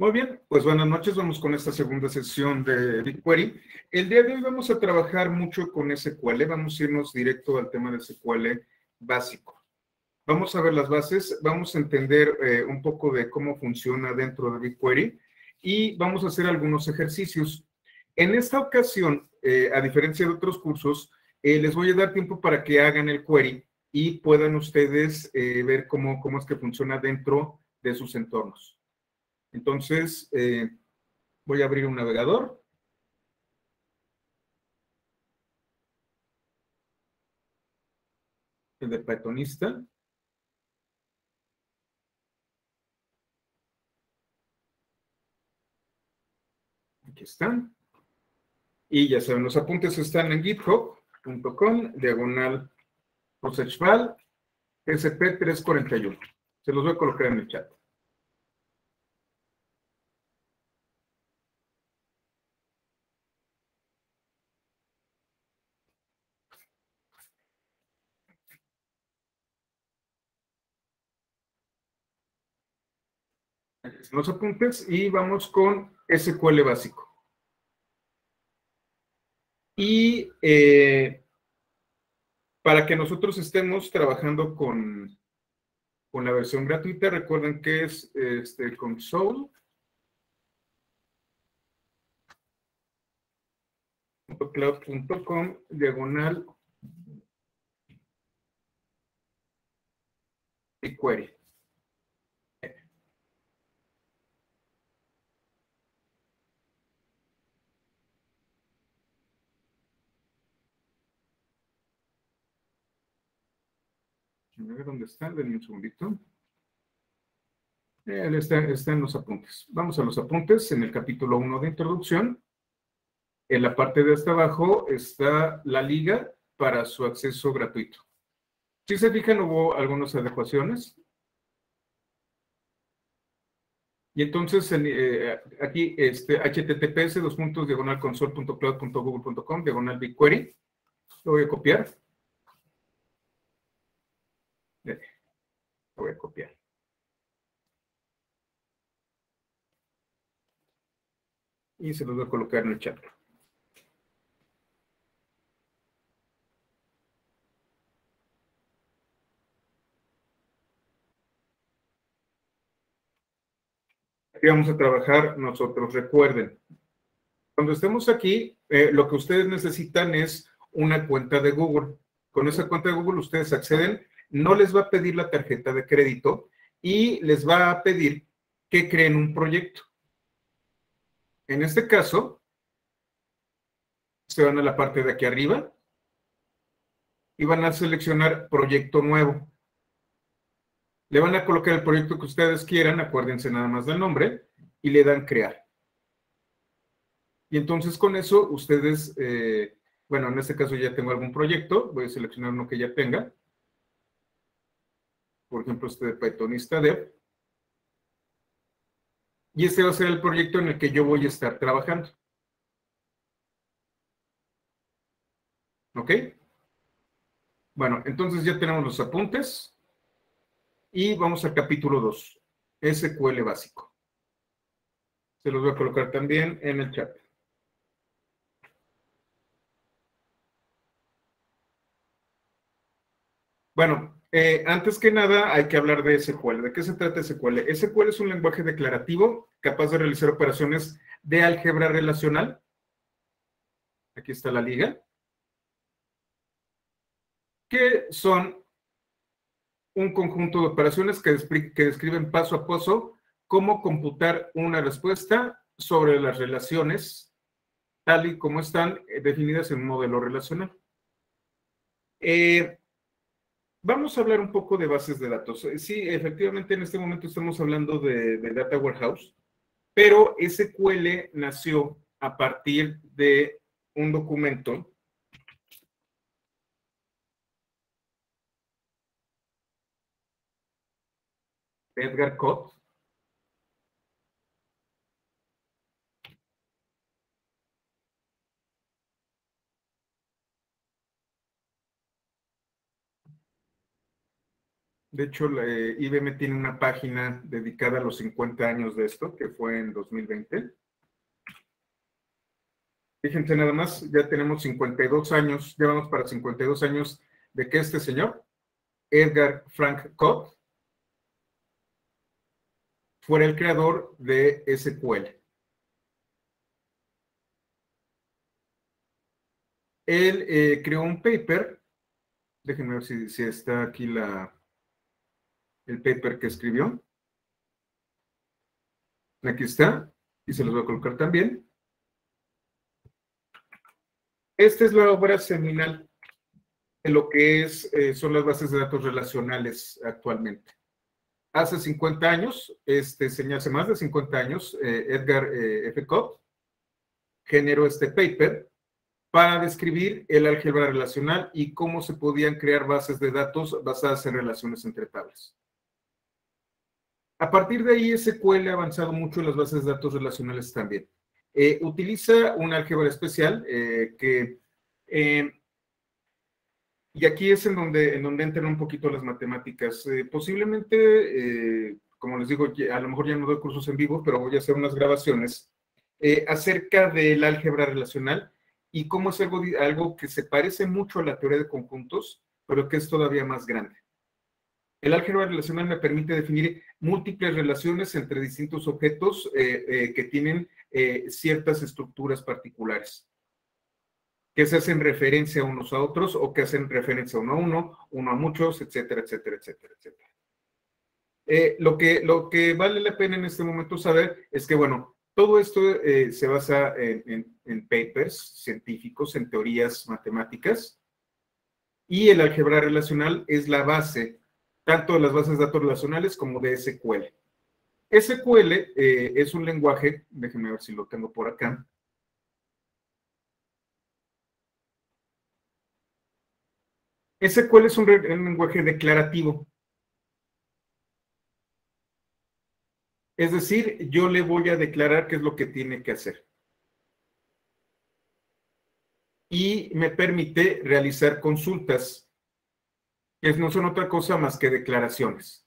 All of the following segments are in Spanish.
Muy bien, pues buenas noches. Vamos con esta segunda sesión de BigQuery. El día de hoy vamos a trabajar mucho con SQL. Vamos a irnos directo al tema de SQL básico. Vamos a ver las bases, vamos a entender eh, un poco de cómo funciona dentro de BigQuery y vamos a hacer algunos ejercicios. En esta ocasión, eh, a diferencia de otros cursos, eh, les voy a dar tiempo para que hagan el query y puedan ustedes ver cómo, cómo es que funciona dentro de sus entornos. Entonces, eh, voy a abrir un navegador. El de Pythonista. Aquí están. Y ya saben, los apuntes están en github.com, diagonal procesval SP341. Se los voy a colocar en el chat. Los apuntes y vamos con SQL básico. Y eh, para que nosotros estemos trabajando con, con la versión gratuita, recuerden que es este console. cloud.com diagonal y query. A ver dónde está, denme un segundito. Él está, está en los apuntes. Vamos a los apuntes en el capítulo 1 de introducción. En la parte de hasta abajo está la liga para su acceso gratuito. Si se fijan, hubo algunas adecuaciones. Y entonces eh, aquí, este, https, dos puntos, diagonal diagonal BigQuery. Lo voy a copiar. Lo voy a copiar. Y se los voy a colocar en el chat. Aquí vamos a trabajar nosotros. Recuerden, cuando estemos aquí, eh, lo que ustedes necesitan es una cuenta de Google. Con esa cuenta de Google ustedes acceden no les va a pedir la tarjeta de crédito y les va a pedir que creen un proyecto. En este caso, se van a la parte de aquí arriba y van a seleccionar proyecto nuevo. Le van a colocar el proyecto que ustedes quieran, acuérdense nada más del nombre, y le dan crear. Y entonces con eso ustedes, eh, bueno, en este caso ya tengo algún proyecto, voy a seleccionar uno que ya tenga por ejemplo, este de Pythonista Dev. Y este va a ser el proyecto en el que yo voy a estar trabajando. ¿Ok? Bueno, entonces ya tenemos los apuntes y vamos al capítulo 2, SQL básico. Se los voy a colocar también en el chat. Bueno, eh, antes que nada, hay que hablar de SQL. ¿De qué se trata SQL? SQL es un lenguaje declarativo capaz de realizar operaciones de álgebra relacional. Aquí está la liga. Que son un conjunto de operaciones que, que describen paso a paso cómo computar una respuesta sobre las relaciones tal y como están eh, definidas en un modelo relacional. Eh, Vamos a hablar un poco de bases de datos. Eh, sí, efectivamente, en este momento estamos hablando de, Data Warehouse, pero SQL nació a partir de un documento Edgar Cott, De hecho, IBM tiene una página dedicada a los 50 años de esto, que fue en 2020. Fíjense nada más, ya tenemos 52 años, llevamos para 52 años de que este señor, Edgar Frank Codd, fuera el creador de SQL. Él eh, creó un paper, déjenme ver si está aquí la, el paper que escribió. Aquí está, y se los voy a colocar también. Esta es la obra seminal de lo que es, eh, son las bases de datos relacionales actualmente. Hace 50 años, este hace más de 50 años, eh, Edgar eh, F. Codd generó este paper para describir el álgebra relacional y cómo se podían crear bases de datos basadas en relaciones entre tablas. A partir de ahí, SQL ha avanzado mucho en las bases de datos relacionales también. Eh, utiliza un álgebra especial eh, que, eh, y aquí es en donde, en donde entran un poquito las matemáticas. posiblemente, como les digo, a lo mejor ya no doy cursos en vivo, pero voy a hacer unas grabaciones acerca del álgebra relacional y cómo es algo, algo que se parece mucho a la teoría de conjuntos, pero que es todavía más grande. El álgebra relacional me permite definir múltiples relaciones entre distintos objetos eh, eh, que tienen eh, ciertas estructuras particulares, que se hacen referencia unos a otros o que hacen referencia uno a uno, uno a muchos, etcétera, etcétera, etcétera, etcétera. lo, que, lo que vale la pena en este momento saber es que, bueno, todo esto se basa en, en papers científicos, en teorías matemáticas, y el álgebra relacional es la base tanto de las bases de datos relacionales como de SQL. SQL eh, es un lenguaje, déjenme ver si lo tengo por acá. SQL es un, lenguaje declarativo. Es decir, yo le voy a declarar qué es lo que tiene que hacer. Y me permite realizar consultas no son otra cosa más que declaraciones.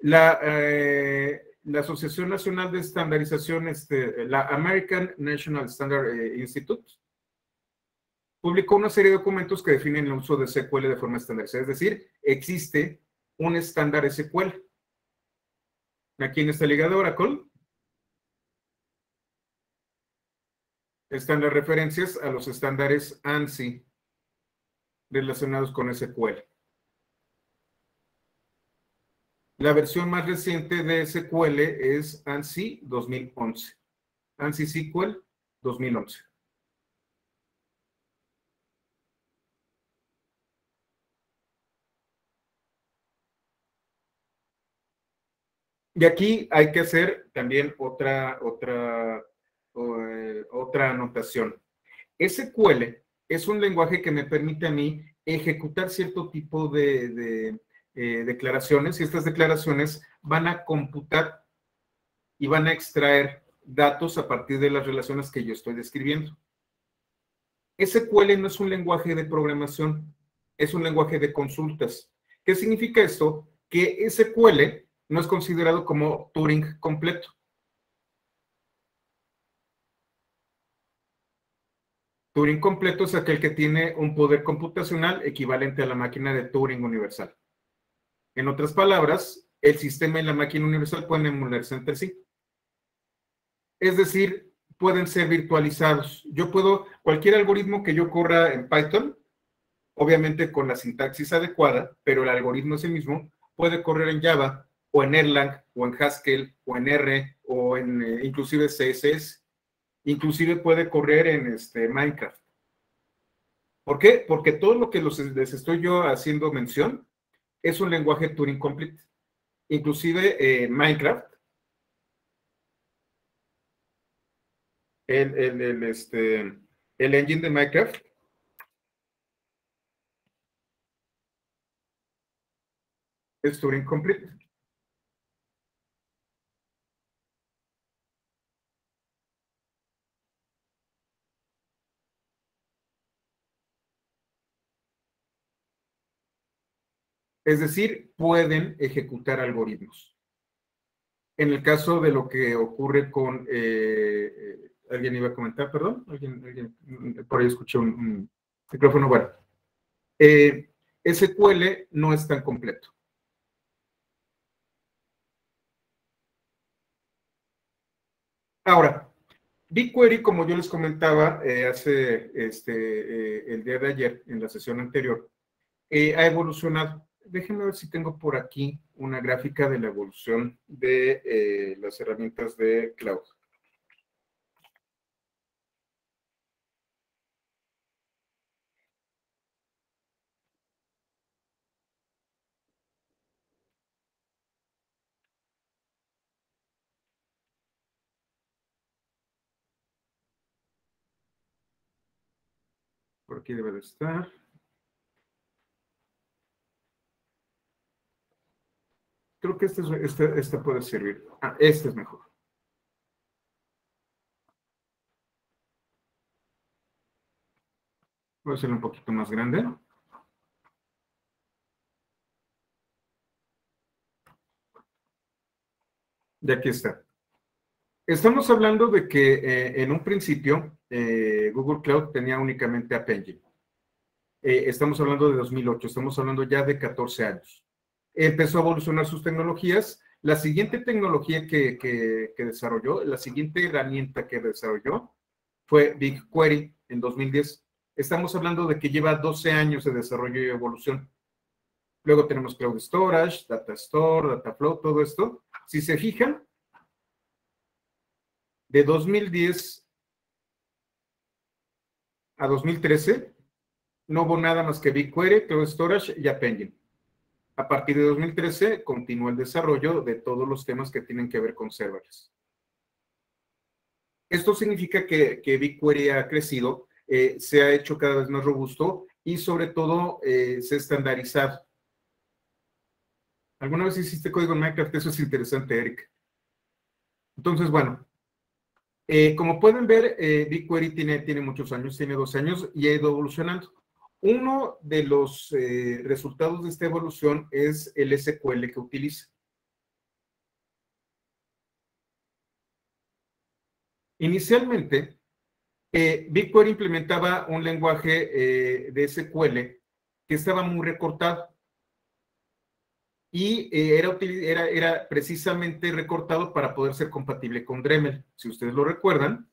La, eh, la Asociación Nacional de Estandarización, este, la American National Standard eh, Institute, publicó una serie de documentos que definen el uso de SQL de forma estandarizada. Es decir, existe un estándar SQL. ¿A quién está ligado Oracle? Están las referencias a los estándares ANSI relacionados con SQL. La versión más reciente de SQL es ANSI 2011. ANSI SQL 2011. Y aquí hay que hacer también otra, otra, eh, otra anotación. SQL es un lenguaje que me permite a mí ejecutar cierto tipo de, eh, declaraciones y estas declaraciones van a computar y van a extraer datos a partir de las relaciones que yo estoy describiendo. SQL no es un lenguaje de programación, es un lenguaje de consultas. ¿Qué significa esto? Que SQL no es considerado como Turing completo. Turing completo es aquel que tiene un poder computacional equivalente a la máquina de Turing universal. En otras palabras, el sistema y la máquina universal pueden emularse entre sí. Es decir, pueden ser virtualizados. Yo puedo, cualquier algoritmo que yo corra en Python, obviamente con la sintaxis adecuada, pero el algoritmo el mismo, puede correr en Java o en Erlang o en Haskell o en R o en eh, inclusive CSS inclusive puede correr en este Minecraft. ¿Por qué? Porque todo lo que les estoy yo haciendo mención es un lenguaje Turing Complete. Inclusive eh, Minecraft, el, el, este, el engine de Minecraft, es Turing Complete. Es decir, pueden ejecutar algoritmos. En el caso de lo que ocurre con, eh, eh, alguien iba a comentar, perdón, alguien, por ahí escuché un, micrófono, bueno, eh, SQL no es tan completo. Ahora, BigQuery, como yo les comentaba hace este, el día de ayer, en la sesión anterior, ha evolucionado. Déjenme ver si tengo por aquí una gráfica de la evolución de las herramientas de cloud. Por aquí debe de estar. Creo que este, este, este puede servir. Ah, este es mejor. Voy a hacerlo un poquito más grande. Y aquí está. Estamos hablando de que eh, en un principio eh, Google Cloud tenía únicamente App Engine. Eh, estamos hablando de 2008, estamos hablando ya de 14 años. Empezó a evolucionar sus tecnologías. La siguiente tecnología que, que desarrolló, la siguiente herramienta que desarrolló fue BigQuery en 2010. Estamos hablando de que lleva 12 años de desarrollo y evolución. Luego tenemos Cloud Storage, Data Store, Dataflow, todo esto. Si se fijan, de 2010 a 2013 no hubo nada más que BigQuery, Cloud Storage y App Engine. A partir de 2013 continuó el desarrollo de todos los temas que tienen que ver con serverless. Esto significa que, que BigQuery ha crecido, eh, se ha hecho cada vez más robusto y sobre todo eh, se ha estandarizado. ¿Alguna vez hiciste código en Minecraft? Eso es interesante, Eric. Entonces, bueno, eh, como pueden ver, BigQuery tiene, tiene muchos años, tiene dos años y ha ido evolucionando. Uno de los eh, resultados de esta evolución es el SQL que utiliza. Inicialmente, BigQuery implementaba un lenguaje de SQL que estaba muy recortado y eh, era, precisamente recortado para poder ser compatible con Dremel. Si ustedes lo recuerdan.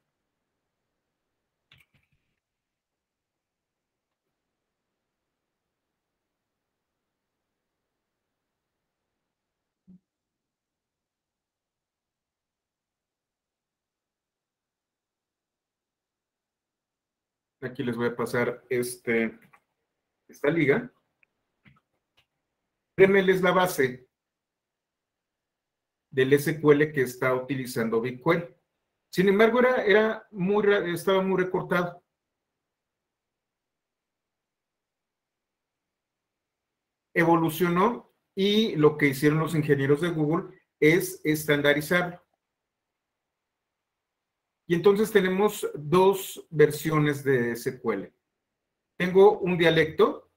Aquí les voy a pasar este, esta liga. Dremel es la base del SQL que está utilizando BigQuery. Sin embargo, era, era muy, estaba muy recortado. Evolucionó y lo que hicieron los ingenieros de Google es estandarizar. Y entonces tenemos dos versiones de SQL. Tengo un dialecto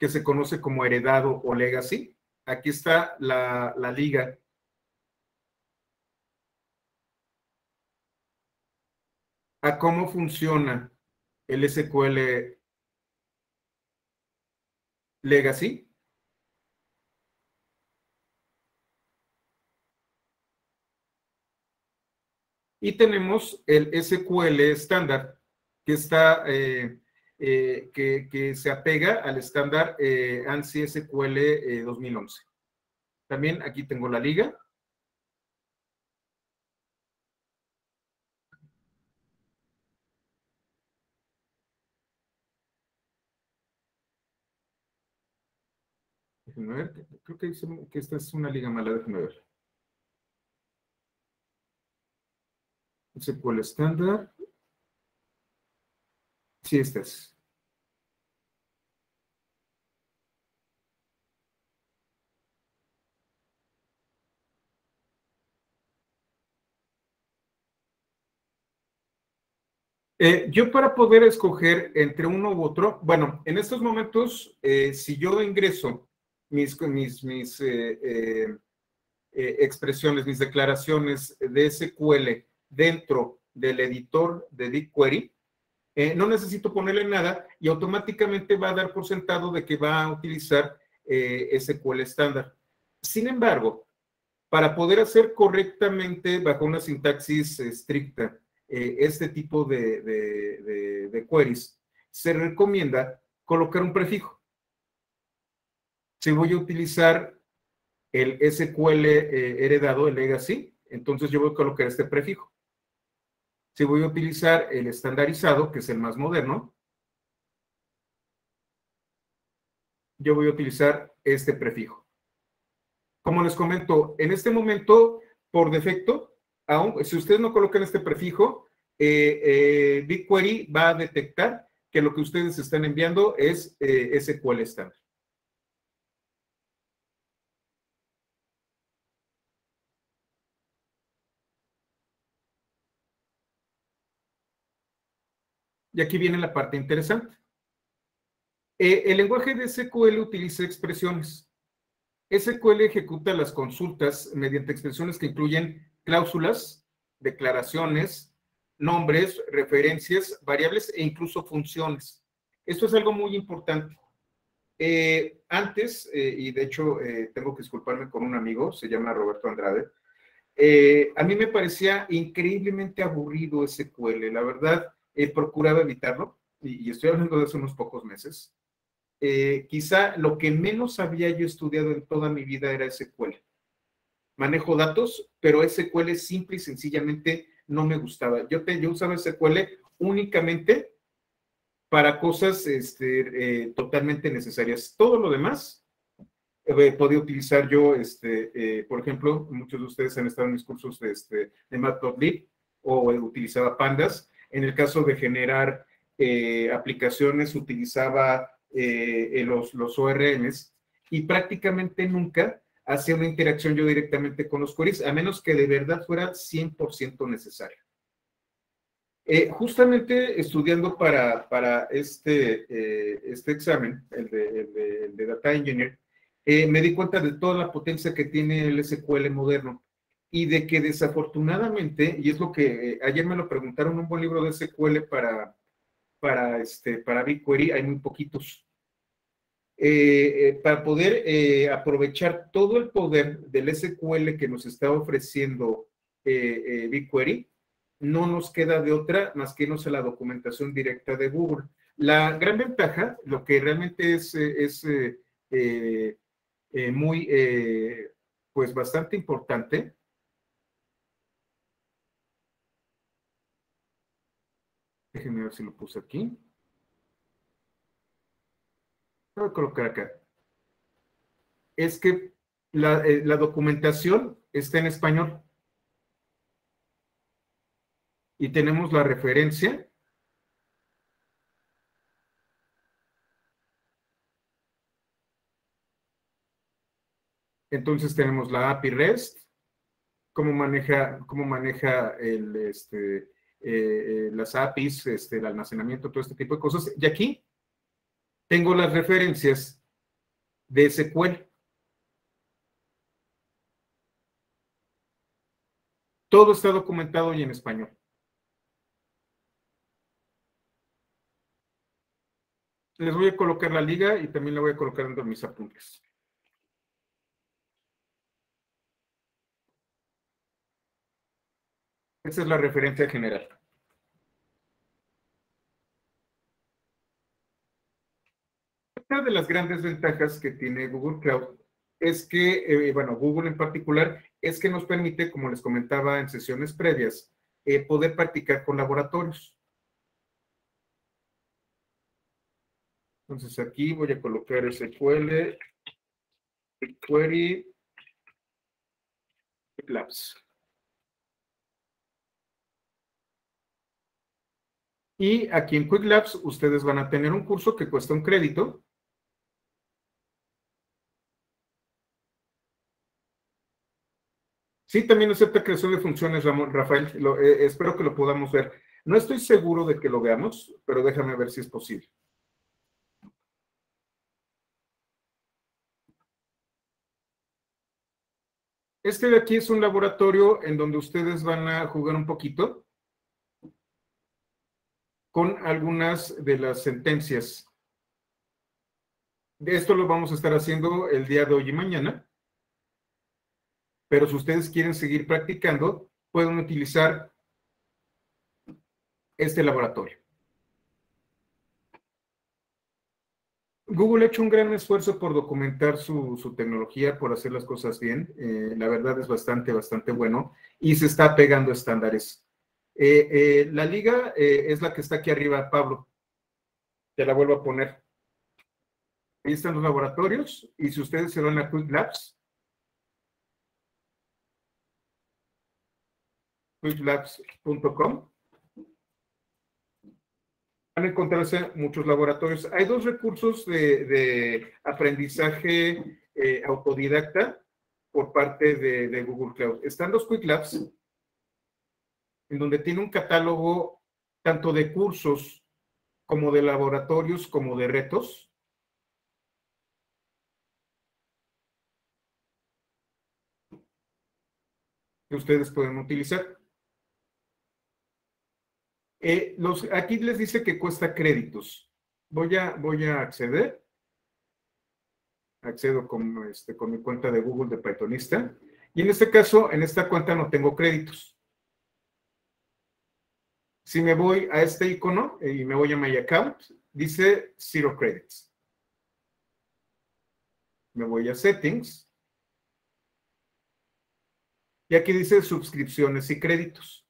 que se conoce como heredado o legacy. Aquí está la, liga. A cómo funciona el SQL Legacy. Y tenemos el SQL estándar, que está eh, eh, que, se apega al estándar eh, ANSI SQL 2011. También aquí tengo la liga. Déjenme ver, creo que, que esta es una liga mala, déjenme ver. SQL estándar. Sí, esta es. Eh, yo para poder escoger entre uno u otro, bueno, en estos momentos, eh, si yo ingreso mis, mis, mis eh, expresiones, mis declaraciones de SQL dentro del editor de BigQuery, no necesito ponerle nada y automáticamente va a dar por sentado de que va a utilizar SQL estándar. Sin embargo, para poder hacer correctamente bajo una sintaxis estricta este tipo de, de queries, se recomienda colocar un prefijo. Si voy a utilizar el SQL eh, heredado, el legacy, entonces yo voy a colocar este prefijo. Si voy a utilizar el estandarizado, que es el más moderno, yo voy a utilizar este prefijo. Como les comento, en este momento, por defecto, aún, si ustedes no colocan este prefijo, eh, eh, BigQuery va a detectar que lo que ustedes están enviando es eh, SQL estándar. Y aquí viene la parte interesante. Eh, el lenguaje de SQL utiliza expresiones. SQL ejecuta las consultas mediante expresiones que incluyen cláusulas, declaraciones, nombres, referencias, variables e incluso funciones. Esto es algo muy importante. Eh, antes, eh, y de hecho tengo que disculparme con un amigo, se llama Roberto Andrade, a mí me parecía increíblemente aburrido SQL, la verdad, procuraba evitarlo, y, estoy hablando de hace unos pocos meses. quizá lo que menos había yo estudiado en toda mi vida era SQL. Manejo datos, pero SQL simple y sencillamente no me gustaba. Yo, yo usaba SQL únicamente para cosas este, eh, totalmente necesarias. Todo lo demás eh, podía utilizar yo, este, eh, por ejemplo, muchos de ustedes han estado en mis cursos de, este, de Matplotlib o utilizaba pandas. En el caso de generar aplicaciones, utilizaba los, los ORMs y prácticamente nunca hacía una interacción yo directamente con los queries, a menos que de verdad fuera 100% necesario. Eh, justamente estudiando para, para este, eh, este examen, el de, Data Engineer, eh, me di cuenta de toda la potencia que tiene el SQL moderno y de que desafortunadamente, y es lo que ayer me lo preguntaron, un buen libro de SQL para, para, este, para BigQuery, hay muy poquitos. Eh, eh, para poder eh, aprovechar todo el poder del SQL que nos está ofreciendo BigQuery, no nos queda de otra más que irnos a la documentación directa de Google. La gran ventaja, lo que realmente es, es muy, pues bastante importante, déjenme si lo puse aquí voy a colocar acá. Es que la, eh, la documentación está en español. Y tenemos la referencia Entonces tenemos la API REST, cómo maneja, cómo maneja el, este, eh, eh, las APIs, este, el almacenamiento, todo este tipo de cosas. Y aquí tengo las referencias de SQL. Todo está documentado y en español. Les voy a colocar la liga y también la voy a colocar dentro de mis apuntes. Esa es la referencia general. Una de las grandes ventajas que tiene Google Cloud es que, eh, bueno, Google en particular, es que nos permite, como les comentaba en sesiones previas, eh, poder practicar con laboratorios. Entonces aquí voy a colocar SQL, Query, Labs. Y aquí en Quick Labs ustedes van a tener un curso que cuesta un crédito Sí, también acepta creación de funciones, Ramón, Rafael. Eh, espero que lo podamos ver. No estoy seguro de que lo veamos, pero déjame ver si es posible. Este de aquí es un laboratorio en donde ustedes van a jugar un poquito con algunas de las sentencias. Esto lo vamos a estar haciendo el día de hoy y mañana. Pero si ustedes quieren seguir practicando, pueden utilizar este laboratorio. Google ha hecho un gran esfuerzo por documentar su, tecnología, por hacer las cosas bien. Eh, la verdad es bastante, bastante bueno y se está pegando estándares. Eh, eh, la liga es la que está aquí arriba, Pablo. Te la vuelvo a poner. Ahí están los laboratorios y si ustedes se van a Quick Labs, quicklabs.com, van a encontrarse muchos laboratorios. Hay dos recursos de, aprendizaje eh, autodidacta por parte de, Google Cloud. Están los Quick Labs, en donde tiene un catálogo tanto de cursos como de laboratorios, como de retos. que ustedes pueden utilizar. Eh, aquí les dice que cuesta créditos. Voy a, voy a acceder. Accedo con, este, con mi cuenta de Google de Pythonista. Y en este caso, en esta cuenta no tengo créditos. Si me voy a este icono eh, y me voy a My Account, dice Zero Credits. Me voy a Settings. Y aquí dice suscripciones y créditos.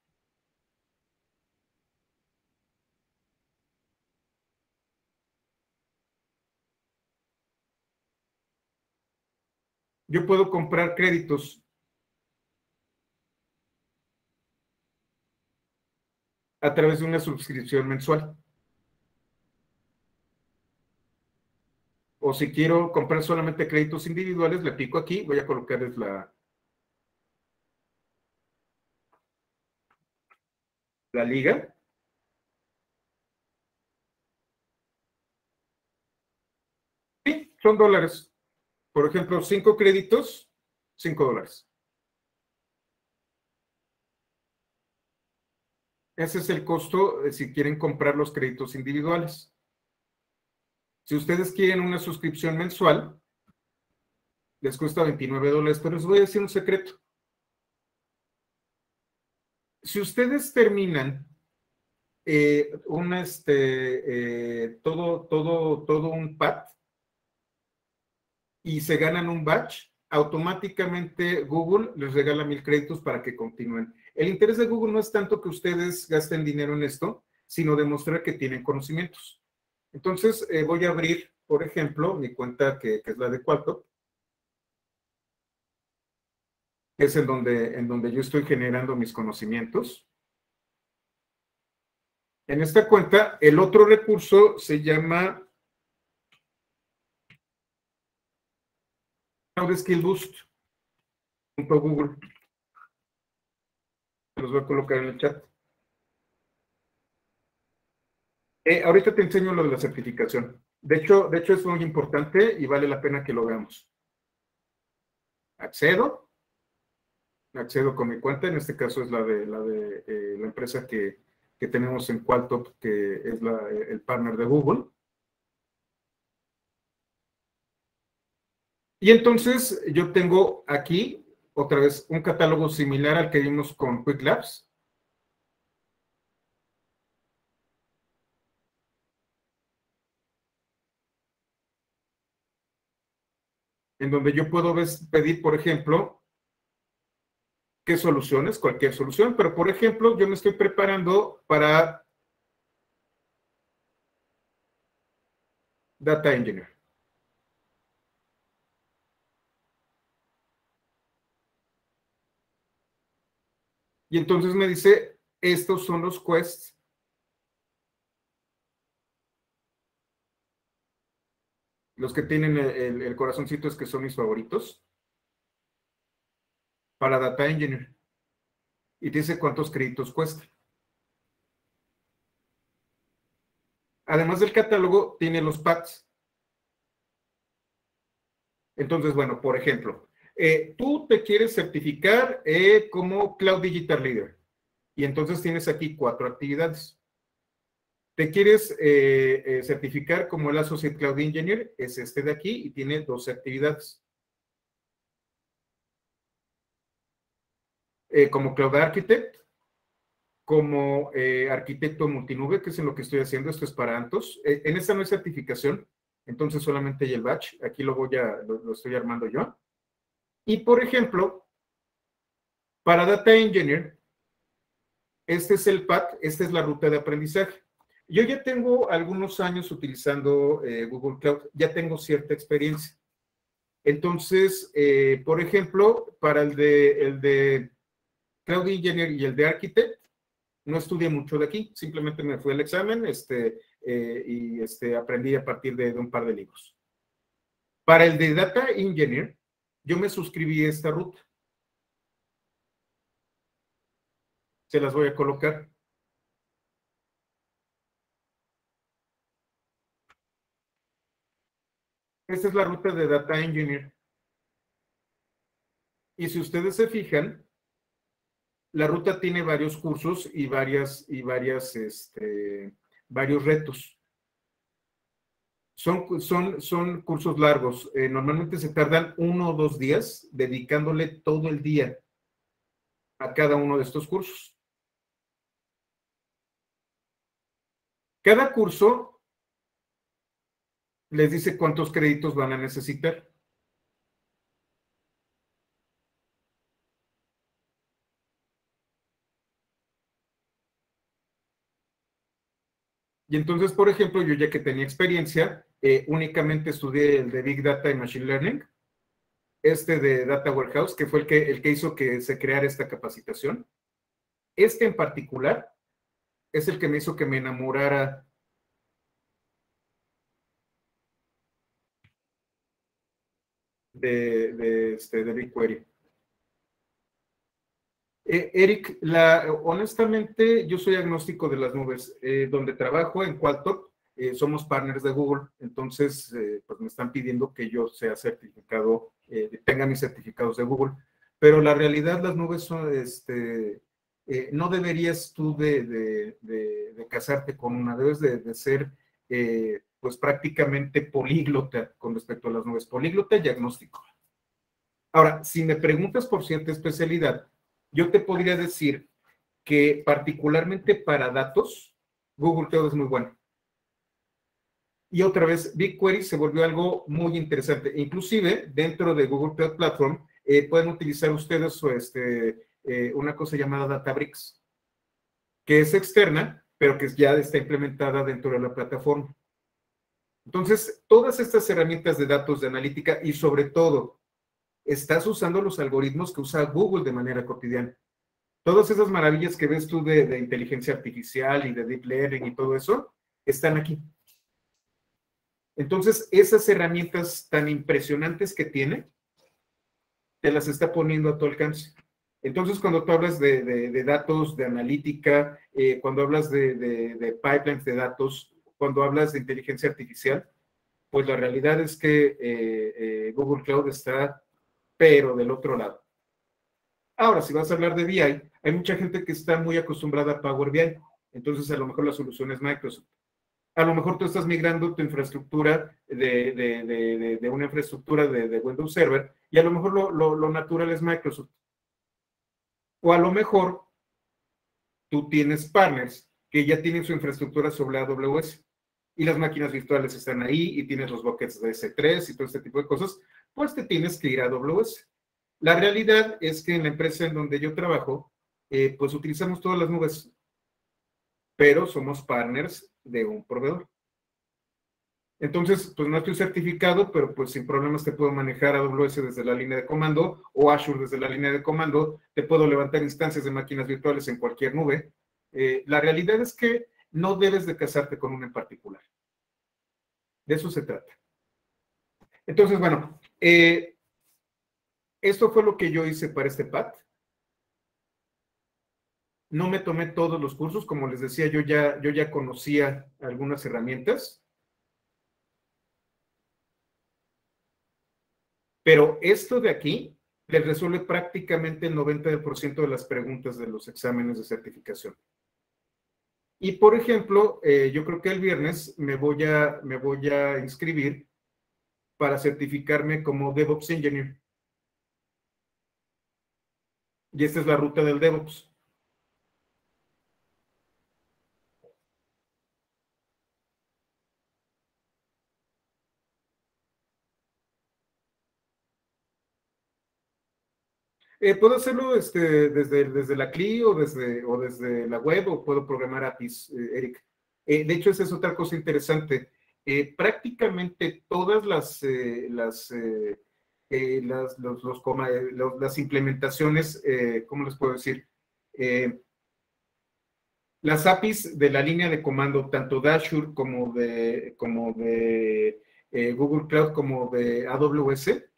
yo puedo comprar créditos a través de una suscripción mensual. O si quiero comprar solamente créditos individuales, le pico aquí, voy a colocarles la, la liga. Sí, son dólares. Por ejemplo, cinco créditos, cinco dólares. Ese es el costo si quieren comprar los créditos individuales. Si ustedes quieren una suscripción mensual, les cuesta 29 dólares, pero les voy a decir un secreto. Si ustedes terminan eh, un, este, eh, todo, todo, todo un PAT, y se ganan un batch, automáticamente Google les regala mil créditos para que continúen. El interés de Google no es tanto que ustedes gasten dinero en esto, sino demostrar que tienen conocimientos. Entonces, eh, voy a abrir, por ejemplo, mi cuenta que, es la de Qualtop, es en donde, en donde yo estoy generando mis conocimientos. En esta cuenta, el otro recurso se llama. Los voy a colocar en el chat. Eh, ahorita te enseño lo de la certificación. De hecho, de hecho, es muy importante y vale la pena que lo veamos. Accedo. Accedo con mi cuenta. En este caso es la de la, de, eh, la empresa que, que, tenemos en Qualtop, que es la, el partner de Google. Y entonces yo tengo aquí otra vez un catálogo similar al que vimos con Quick Labs. En donde yo puedo pedir, por ejemplo, qué soluciones, cualquier solución, pero por ejemplo, yo me estoy preparando para Data Engineer. Y entonces me dice, estos son los quests. Los que tienen el, corazoncito es que son mis favoritos. Para Data Engineer. Y dice cuántos créditos cuesta. Además del catálogo, tiene los packs. Entonces, bueno, por ejemplo, eh, tú te quieres certificar eh, como Cloud Digital Leader. Y entonces tienes aquí cuatro actividades. Te quieres eh, certificar como el Associate Cloud Engineer, es este de aquí y tiene dos actividades. como Cloud Architect, como arquitecto multinube, que es en lo que estoy haciendo, esto es para Antos. en esta no hay certificación, entonces solamente hay el batch, aquí lo voy a, lo estoy armando yo. Y por ejemplo, para Data Engineer, este es el path, esta es la ruta de aprendizaje. Yo ya tengo algunos años utilizando eh, Google Cloud, ya tengo cierta experiencia. Entonces, eh, por ejemplo, para el de, el de Cloud Engineer y el de Architect, no estudié mucho de aquí, simplemente me fui al examen este, eh, y este, aprendí a partir de, de un par de libros. Para el de Data Engineer, yo me suscribí a esta ruta. Se las voy a colocar. Esta es la ruta de Data Engineer. Y si ustedes se fijan, la ruta tiene varios cursos y varias, y varias, este, varios retos. Son, son, son cursos largos. Eh, normalmente se tardan uno o dos días dedicándole todo el día a cada uno de estos cursos. Cada curso les dice cuántos créditos van a necesitar. Y entonces, por ejemplo, yo ya que tenía experiencia, eh, únicamente estudié el de Big Data y Machine Learning, este de Data Warehouse, que fue el que, el que hizo que se creara esta capacitación. Este en particular es el que me hizo que me enamorara de, este, de BigQuery. Eh, Eric, honestamente, yo soy agnóstico de las nubes. Eh, donde trabajo en Qualtop, eh, somos partners de Google, entonces pues me están pidiendo que yo sea certificado, tenga mis certificados de Google. Pero la realidad, las nubes son, este, no deberías tú de, casarte con una, debes de, ser pues prácticamente políglota con respecto a las nubes, políglota y agnóstico. Ahora, si me preguntas por cierta especialidad, yo te podría decir que particularmente para datos, Google Cloud es muy bueno. Y otra vez, BigQuery se volvió algo muy interesante. Inclusive, dentro de Google Cloud Platform, eh, pueden utilizar ustedes este, eh, una cosa llamada Databricks, que es externa, pero que ya está implementada dentro de la plataforma. Entonces, todas estas herramientas de datos de analítica y sobre todo estás usando los algoritmos que usa Google de manera cotidiana. Todas esas maravillas que ves tú de, inteligencia artificial y de deep learning y todo eso, están aquí. Entonces, esas herramientas tan impresionantes que tiene, te las está poniendo a tu alcance. Entonces, cuando tú hablas de, datos, de analítica, eh, cuando hablas de, pipelines de datos, cuando hablas de inteligencia artificial, pues la realidad es que eh, eh, Google Cloud está pero del otro lado. Ahora, si vas a hablar de BI, hay mucha gente que está muy acostumbrada a Power BI, entonces a lo mejor la solución es Microsoft. A lo mejor tú estás migrando tu infraestructura de, una infraestructura de, Windows Server y a lo mejor lo, lo natural es Microsoft. O a lo mejor tú tienes partners que ya tienen su infraestructura sobre AWS y las máquinas virtuales están ahí y tienes los buckets de S3 y todo este tipo de cosas, pues te tienes que ir a AWS. La realidad es que en la empresa en donde yo trabajo, eh, pues utilizamos todas las nubes, pero somos partners de un proveedor. Entonces, pues no estoy certificado, pero pues sin problemas te puedo manejar AWS desde la línea de comando o Azure desde la línea de comando. Te puedo levantar instancias de máquinas virtuales en cualquier nube. Eh, la realidad es que no debes de casarte con una en particular. De eso se trata. Entonces, bueno, eh, esto fue lo que yo hice para este PAT. No me tomé todos los cursos, como les decía, yo ya, yo ya conocía algunas herramientas. Pero esto de aquí les resuelve prácticamente el 90% de las preguntas de los exámenes de certificación. Y por ejemplo, eh, yo creo que el viernes me voy, a, me voy a inscribir para certificarme como DevOps Engineer. Y esta es la ruta del DevOps. Eh, puedo hacerlo este, desde, desde la CLI o desde, o desde la web o puedo programar APIs, eh, Eric. Eh, de hecho, esa es otra cosa interesante. prácticamente todas las, las, las, los, las implementaciones, ¿cómo les puedo decir? las APIs de la línea de comando, tanto de Azure como de, como de Google Cloud como de AWS,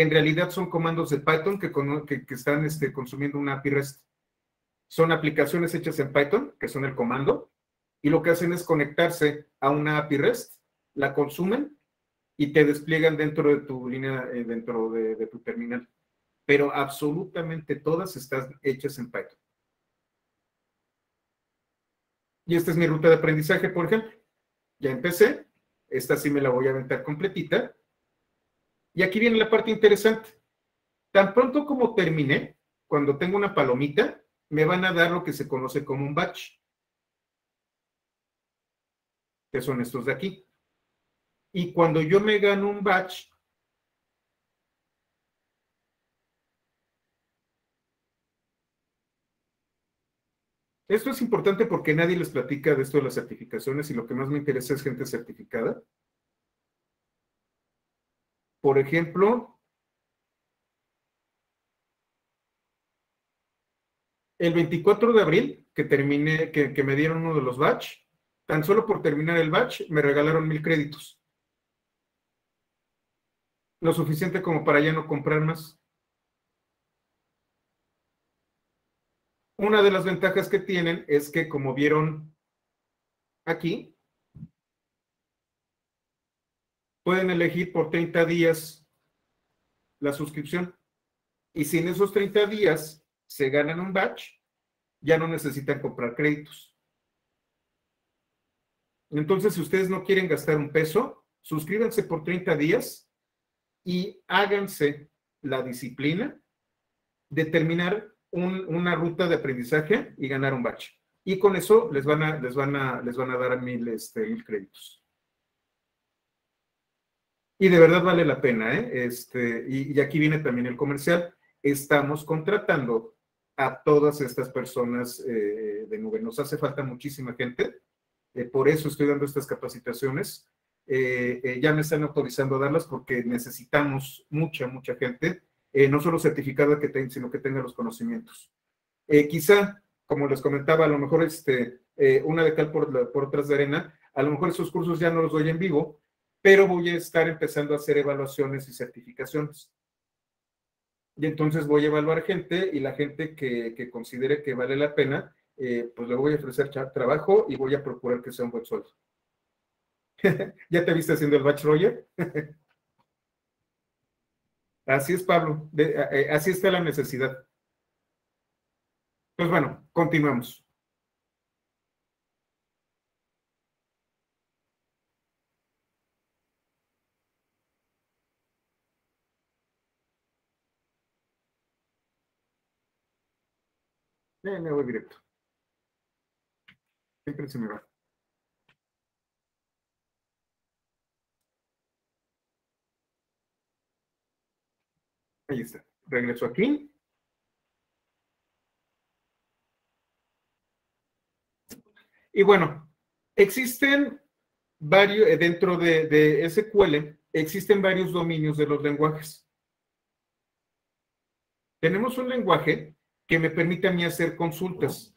en realidad son comandos de Python que, están este, consumiendo una API REST. Son aplicaciones hechas en Python, que son el comando, y lo que hacen es conectarse a una API REST, la consumen y te despliegan dentro de tu línea, eh, dentro de, de tu terminal. Pero absolutamente todas están hechas en Python. Y esta es mi ruta de aprendizaje, por ejemplo. Ya empecé, esta sí me la voy a aventar completita y aquí viene la parte interesante. Tan pronto como termine, cuando tengo una palomita, me van a dar lo que se conoce como un batch, que son estos de aquí. Y cuando yo me gano un batch, Esto es importante porque nadie les platica de esto de las certificaciones y lo que más me interesa es gente certificada. Por ejemplo, el 24 de abril, que terminé, que, me dieron uno de los batch, tan solo por terminar el batch, me regalaron mil créditos. Lo suficiente como para ya no comprar más. Una de las ventajas que tienen es que, como vieron aquí, pueden elegir por 30 días la suscripción. Y si en esos 30 días se ganan un batch, ya no necesitan comprar créditos. Entonces, si ustedes no quieren gastar un peso, suscríbanse por 30 días y háganse la disciplina de terminar una ruta de aprendizaje y ganar un batch. Y con eso les van a, les van a, les van a dar mil, este, mil créditos. Y de verdad vale la pena, ¿eh? Este, y, aquí viene también el comercial. Estamos contratando a todas estas personas eh, de nube. Nos hace falta muchísima gente. Eh, por eso estoy dando estas capacitaciones. Eh, ya me están autorizando a darlas porque necesitamos mucha, mucha gente, no solo certificada que tenga, sino que tenga los conocimientos. quizá, como les comentaba, a lo mejor este, una de cal por, por otras de arena, a lo mejor esos cursos ya no los doy en vivo, pero voy a estar empezando a hacer evaluaciones y certificaciones. Y entonces voy a evaluar gente y la gente que, considere que vale la pena, eh, pues le voy a ofrecer trabajo y voy a procurar que sea un buen sueldo. ¿Ya te viste haciendo el batch, Roger? así es, Pablo. Eh, así está la necesidad. Pues bueno, continuamos. Me voy directo. Siempre se me va. Ahí está. Regreso aquí. Y bueno, existen varios, eh, dentro de, de SQL, existen varios dominios de los lenguajes. Tenemos un lenguaje que me permite a mí hacer consultas,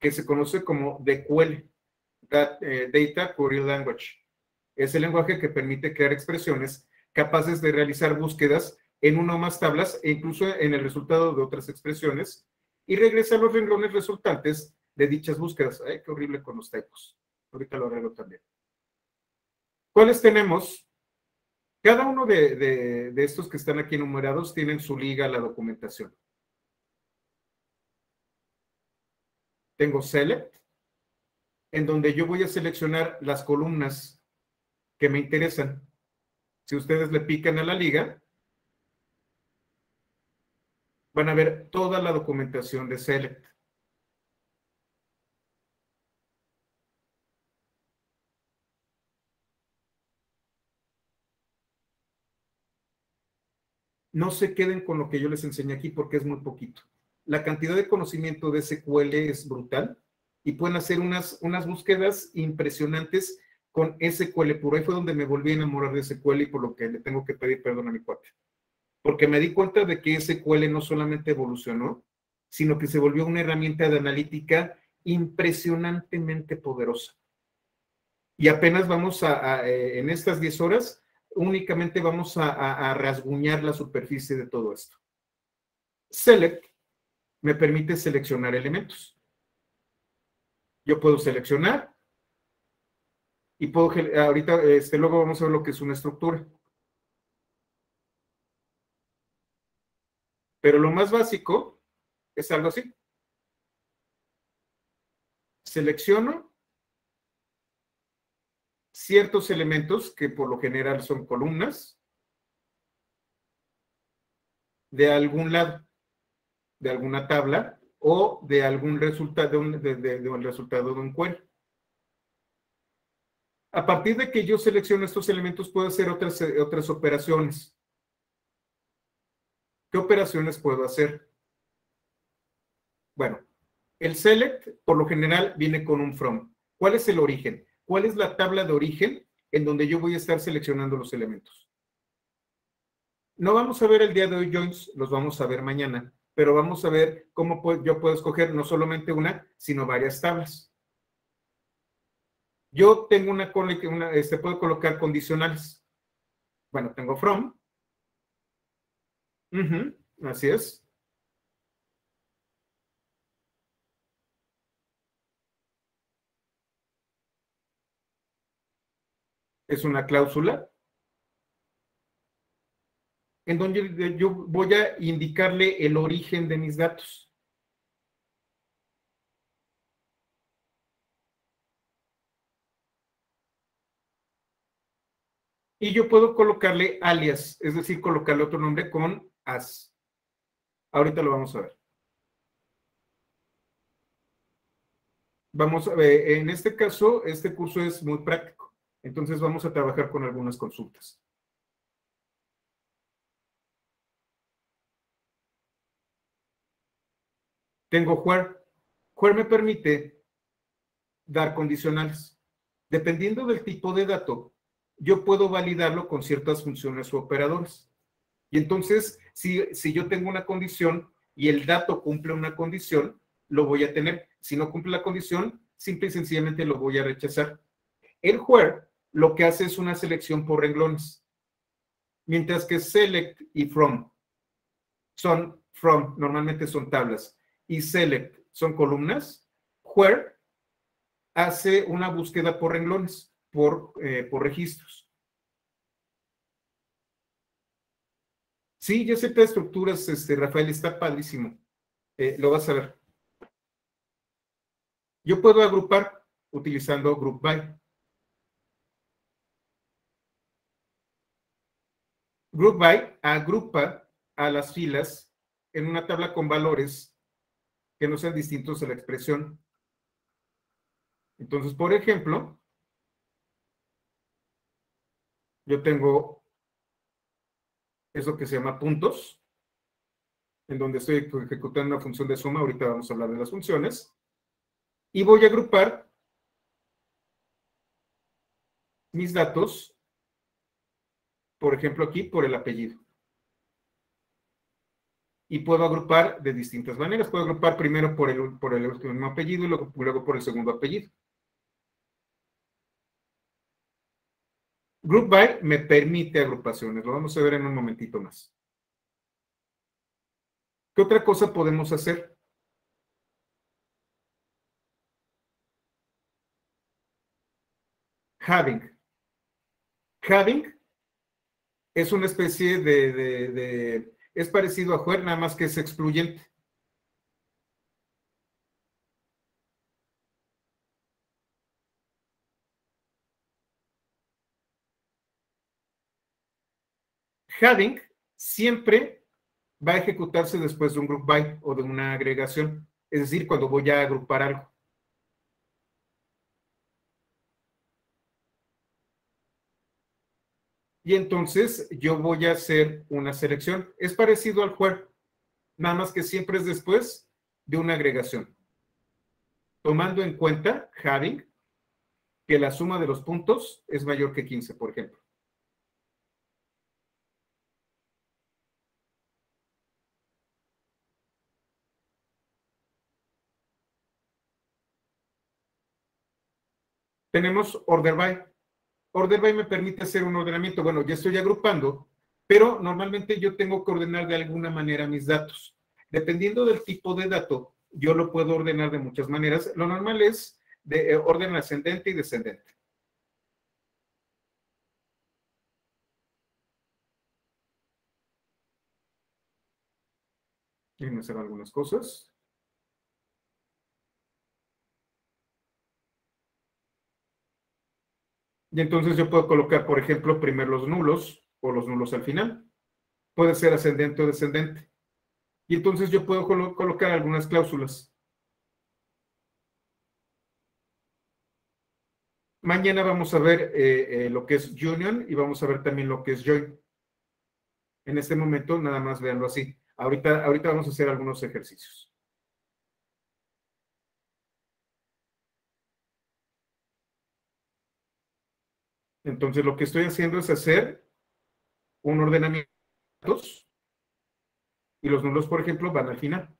que se conoce como DQL, eh, Data Query Language. Es el lenguaje que permite crear expresiones capaces de realizar búsquedas en una o más tablas e incluso en el resultado de otras expresiones y regresa a los renglones resultantes de dichas búsquedas. Ay, qué horrible con los typos. Ahorita lo arreglo también. ¿Cuáles tenemos? Cada uno de, de estos que están aquí enumerados tienen su liga a la documentación. Tengo Select, en donde yo voy a seleccionar las columnas que me interesan. Si ustedes le pican a la liga, van a ver toda la documentación de Select. No se queden con lo que yo les enseñé aquí porque es muy poquito. La cantidad de conocimiento de SQL es brutal y pueden hacer unas, unas búsquedas impresionantes con SQL puro. Ahí fue donde me volví a enamorar de SQL y por lo que le tengo que pedir perdón a mi cuate. Porque me di cuenta de que SQL no solamente evolucionó, sino que se volvió una herramienta de analítica impresionantemente poderosa. Y apenas vamos a, eh, en estas 10 horas, únicamente vamos a, a rasguñar la superficie de todo esto. Select me permite seleccionar elementos. Yo puedo seleccionar y puedo, ahorita, este, luego vamos a ver lo que es una estructura. Pero lo más básico es algo así. Selecciono ciertos elementos que por lo general son columnas de algún lado, de alguna tabla, o de algún resultado, de un, resultado de un query. A partir de que yo selecciono estos elementos, puedo hacer otras, otras operaciones. ¿Qué operaciones puedo hacer? Bueno, el select por lo general viene con un from. ¿Cuál es el origen? ¿Cuál es la tabla de origen en donde yo voy a estar seleccionando los elementos? No vamos a ver el día de hoy joins, los vamos a ver mañana pero vamos a ver cómo yo puedo escoger no solamente una, sino varias tablas. Yo tengo una, este, puedo colocar condicionales. Bueno, tengo from. así es. Es una cláusula en donde yo voy a indicarle el origen de mis datos. Y yo puedo colocarle alias, es decir, colocarle otro nombre con as. Ahorita lo vamos a ver. Vamos a ver, en este caso, este curso es muy práctico. Entonces vamos a trabajar con algunas consultas. Tengo where. Where me permite dar condicionales. Dependiendo del tipo de dato, yo puedo validarlo con ciertas funciones o operadores. Y entonces, si, si yo tengo una condición y el dato cumple una condición, lo voy a tener. Si no cumple la condición, simple y sencillamente lo voy a rechazar. El where lo que hace es una selección por renglones. Mientras que select y from son from, normalmente son tablas y select son columnas, where hace una búsqueda por renglones, por, eh, por registros. Sí, ya sé estructuras, este, Rafael, está padrísimo. Eh, lo vas a ver. Yo puedo agrupar utilizando group by. Group by agrupa a las filas en una tabla con valores que no sean distintos a la expresión. Entonces, por ejemplo, yo tengo eso que se llama puntos, en donde estoy ejecutando una función de suma, ahorita vamos a hablar de las funciones, y voy a agrupar mis datos, por ejemplo aquí, por el apellido y puedo agrupar de distintas maneras. Puedo agrupar primero por el, por el último apellido y luego, por el segundo apellido. Group by me permite agrupaciones. Lo vamos a ver en un momentito más. ¿Qué otra cosa podemos hacer? Having. Having es una especie de, es parecido a Juer, nada más que es excluyente. Having siempre va a ejecutarse después de un group by o de una agregación, es decir, cuando voy a agrupar algo. Y entonces yo voy a hacer una selección. Es parecido al where, nada más que siempre es después de una agregación. Tomando en cuenta, having, que la suma de los puntos es mayor que 15, por ejemplo. tenemos order by. Order by me permite hacer un ordenamiento. Bueno, ya estoy agrupando, pero normalmente yo tengo que ordenar de alguna manera mis datos. Dependiendo del tipo de dato, yo lo puedo ordenar de muchas maneras. Lo normal es de eh, orden ascendente y descendente. Déjenme hacer algunas cosas. Y entonces yo puedo colocar, por ejemplo, primero los nulos o los nulos al final. Puede ser ascendente o descendente. Y entonces yo puedo colocar algunas cláusulas. Mañana vamos a ver eh, eh, lo que es union y vamos a ver también lo que es join. En este momento, nada más veanlo así. Ahorita, ahorita vamos a hacer algunos ejercicios. Entonces, lo que estoy haciendo es hacer un ordenamiento y los nulos, por ejemplo, van al final.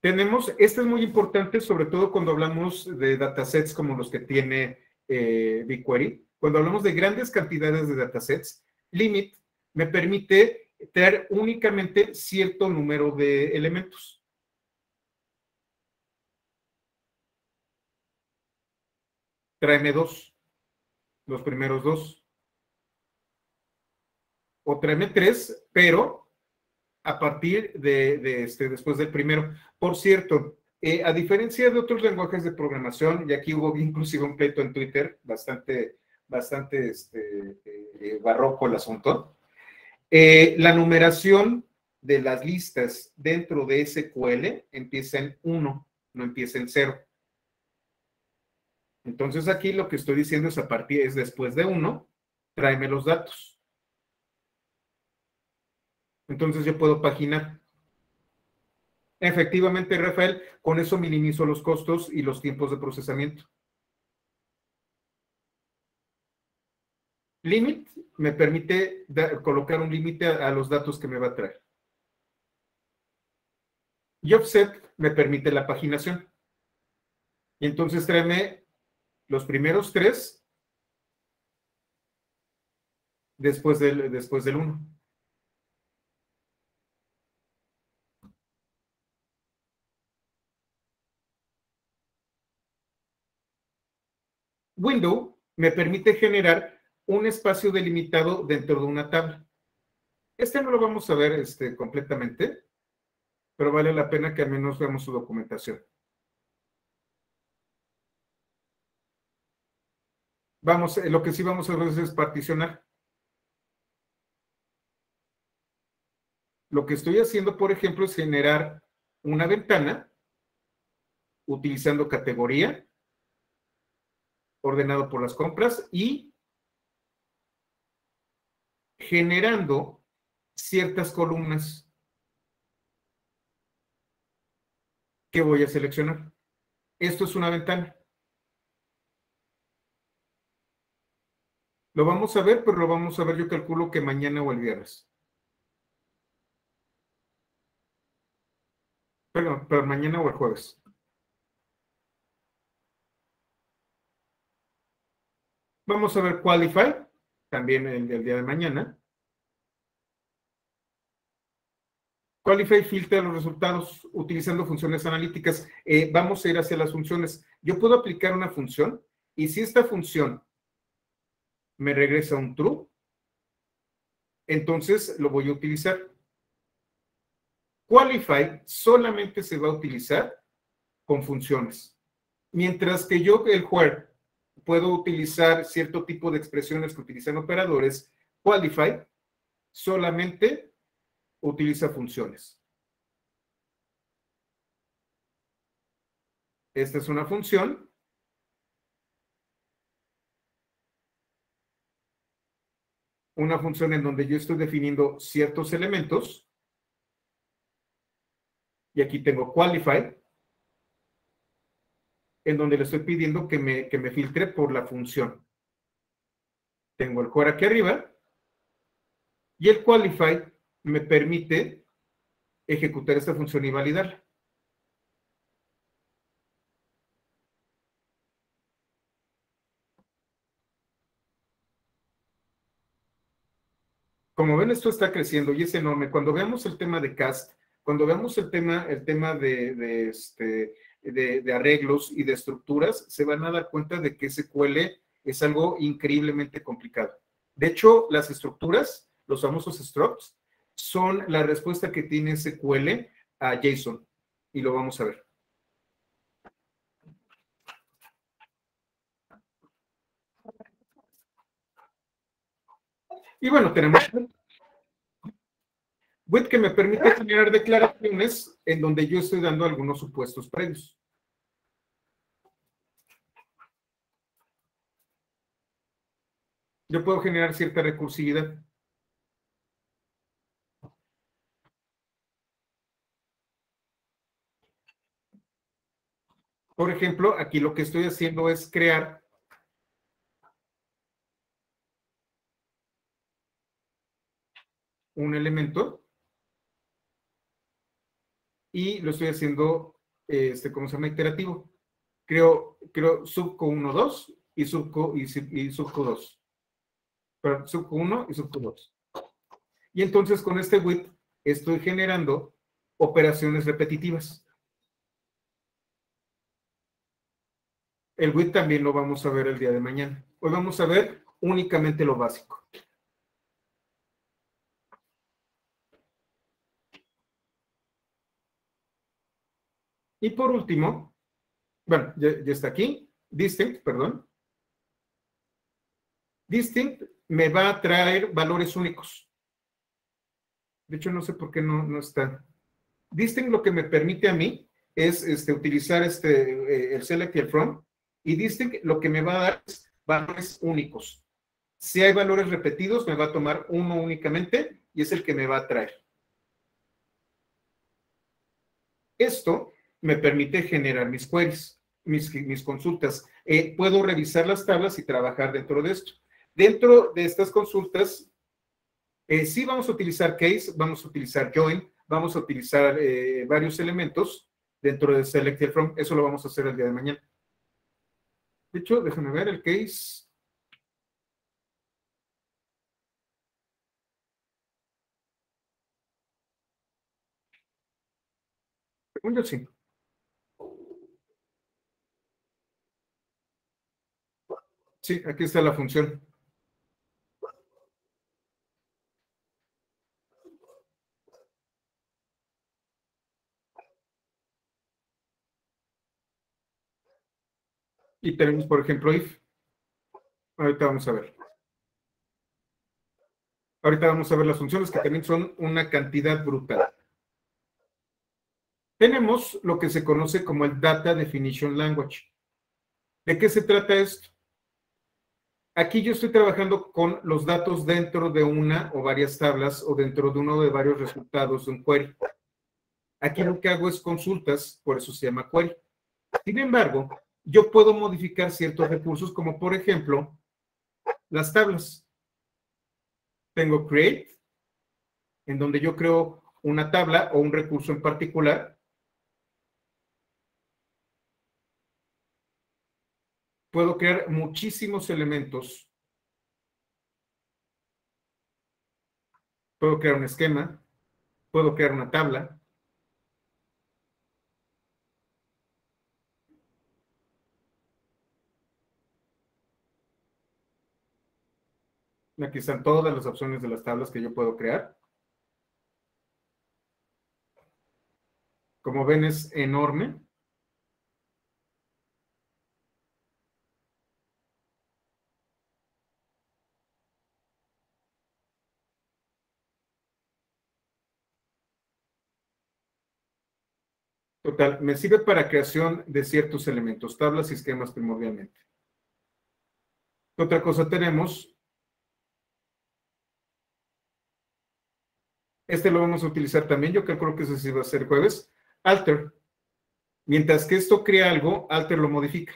Tenemos, este es muy importante, sobre todo cuando hablamos de datasets como los que tiene eh, BigQuery. Cuando hablamos de grandes cantidades de datasets, limit me permite tener únicamente cierto número de elementos. Tráeme dos, los primeros dos. O tráeme tres, pero a partir de, este, después del primero. Por cierto, eh, a diferencia de otros lenguajes de programación, y aquí hubo inclusive un pleito en Twitter, bastante, bastante este, eh, barroco el asunto, eh, la numeración de las listas dentro de SQL empieza en 1, no empieza en 0. Entonces aquí lo que estoy diciendo es a partir, es después de uno, tráeme los datos. Entonces yo puedo paginar. Efectivamente, Rafael, con eso minimizo los costos y los tiempos de procesamiento. Limit me permite colocar un límite a, los datos que me va a traer. Y offset me permite la paginación. Y entonces tráeme los primeros tres después del, después del 1. Window me permite generar un espacio delimitado dentro de una tabla. Este no lo vamos a ver este, completamente, pero vale la pena que al menos veamos su documentación. Vamos, eh, lo que sí vamos a hacer es particionar. Lo que estoy haciendo, por ejemplo, es generar una ventana utilizando categoría, ordenado por las compras y generando ciertas columnas que voy a seleccionar. Esto es una ventana. Lo vamos a ver, pero lo vamos a ver yo calculo que mañana o el viernes. Perdón, pero mañana o el jueves. Vamos a ver Qualify, también el, el día de mañana. Qualify filtra los resultados utilizando funciones analíticas. Eh, vamos a ir hacia las funciones. Yo puedo aplicar una función y si esta función me regresa un true, entonces lo voy a utilizar. Qualify solamente se va a utilizar con funciones. Mientras que yo, el where, puedo utilizar cierto tipo de expresiones que utilizan operadores, Qualify solamente utiliza funciones. Esta es una función. Una función en donde yo estoy definiendo ciertos elementos. Y aquí tengo qualify, en donde le estoy pidiendo que me, que me filtre por la función. Tengo el core aquí arriba y el qualify me permite ejecutar esta función y validarla. Como ven, esto está creciendo y es enorme. Cuando veamos el tema de cast, cuando veamos el tema, el tema de, este, de, arreglos y de estructuras, se van a dar cuenta de que SQL es algo increíblemente complicado. De hecho, las estructuras, los famosos structs, son la respuesta que tiene SQL a JSON. Y lo vamos a ver. Y bueno, tenemos WIT que me permite generar declaraciones en donde yo estoy dando algunos supuestos previos. Yo puedo generar cierta recursividad. Por ejemplo, aquí lo que estoy haciendo es crear un elemento y lo estoy haciendo, este, ¿cómo se llama? Iterativo. Creo, creo subco 1, 2 y subco, y, subco 2. Perdón, subco 1 y subco 2. Y entonces con este with estoy generando operaciones repetitivas. El with también lo vamos a ver el día de mañana. Hoy vamos a ver únicamente lo básico. Y por último, bueno, ya, está aquí, distinct, perdón. Distinct me va a traer valores únicos. De hecho, no sé por qué no, no está. Distinct lo que me permite a mí es este, utilizar este, eh, el select y el from. Y distinct lo que me va a dar es valores únicos. Si hay valores repetidos, me va a tomar uno únicamente y es el que me va a traer. Esto me permite generar mis queries, mis, mis consultas. Eh, puedo revisar las tablas y trabajar dentro de esto. Dentro de estas consultas, eh, sí vamos a utilizar case, vamos a utilizar join, vamos a utilizar eh, varios elementos dentro de select from. Eso lo vamos a hacer el día de mañana. De hecho, déjame ver el case. Segundo sí. Sí, aquí está la función. Y tenemos, por ejemplo, if. Ahorita vamos a ver. Ahorita vamos a ver las funciones que también son una cantidad brutal. Tenemos lo que se conoce como el Data Definition Language. ¿De qué se trata esto? Aquí yo estoy trabajando con los datos dentro de una o varias tablas o dentro de uno de varios resultados de un query. Aquí lo que hago es consultas, por eso se llama query. Sin embargo, yo puedo modificar ciertos recursos, como por ejemplo, las tablas. Tengo create, en donde yo creo una tabla o un recurso en particular. Puedo crear muchísimos elementos. Puedo crear un esquema. Puedo crear una tabla. Aquí están todas las opciones de las tablas que yo puedo crear. Como ven, es enorme. Me sirve para creación de ciertos elementos, tablas y esquemas primordialmente. Otra cosa tenemos? Este lo vamos a utilizar también, yo calculo que ese sí va a ser jueves. Alter. Mientras que esto crea algo, Alter lo modifica.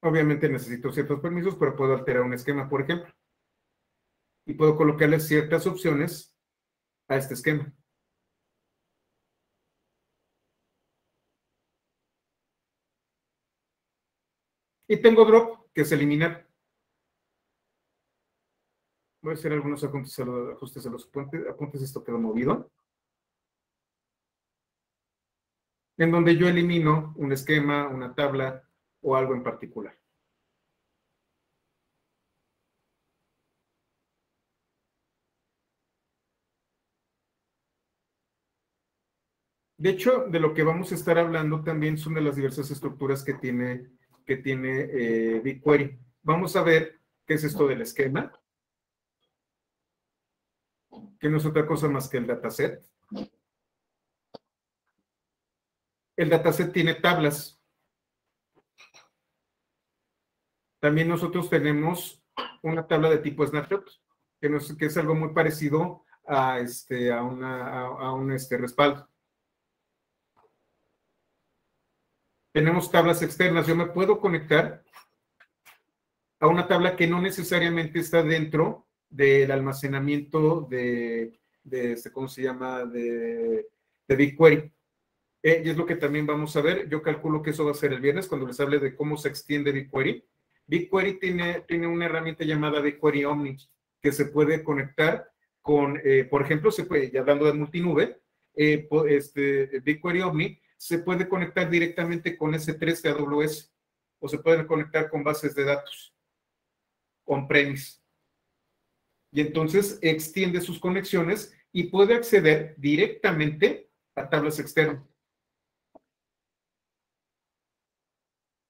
Obviamente necesito ciertos permisos, pero puedo alterar un esquema, por ejemplo. Y puedo colocarle ciertas opciones a este esquema. Y tengo drop, que es eliminar. Voy a hacer algunos ajustes a los, apuntes. Esto quedó movido. En donde yo elimino un esquema, una tabla o algo en particular. De hecho, de lo que vamos a estar hablando también son de las diversas estructuras que tiene, que tiene eh, BigQuery. Vamos a ver qué es esto del esquema que no es otra cosa más que el dataset. El dataset tiene tablas. También nosotros tenemos una tabla de tipo snapshot, que, es algo muy parecido a, este, a, una, un este, respaldo. Tenemos tablas externas. Yo me puedo conectar a una tabla que no necesariamente está dentro del almacenamiento de, este, ¿cómo se llama?, de, de BigQuery. Eh, y es lo que también vamos a ver. Yo calculo que eso va a ser el viernes cuando les hable de cómo se extiende BigQuery. BigQuery tiene, tiene una herramienta llamada BigQuery Omni que se puede conectar con, eh, por ejemplo, se puede, ya hablando de multinube, eh, este, BigQuery Omni se puede conectar directamente con S3 de AWS o se puede conectar con bases de datos on-premise y entonces extiende sus conexiones y puede acceder directamente a tablas externas.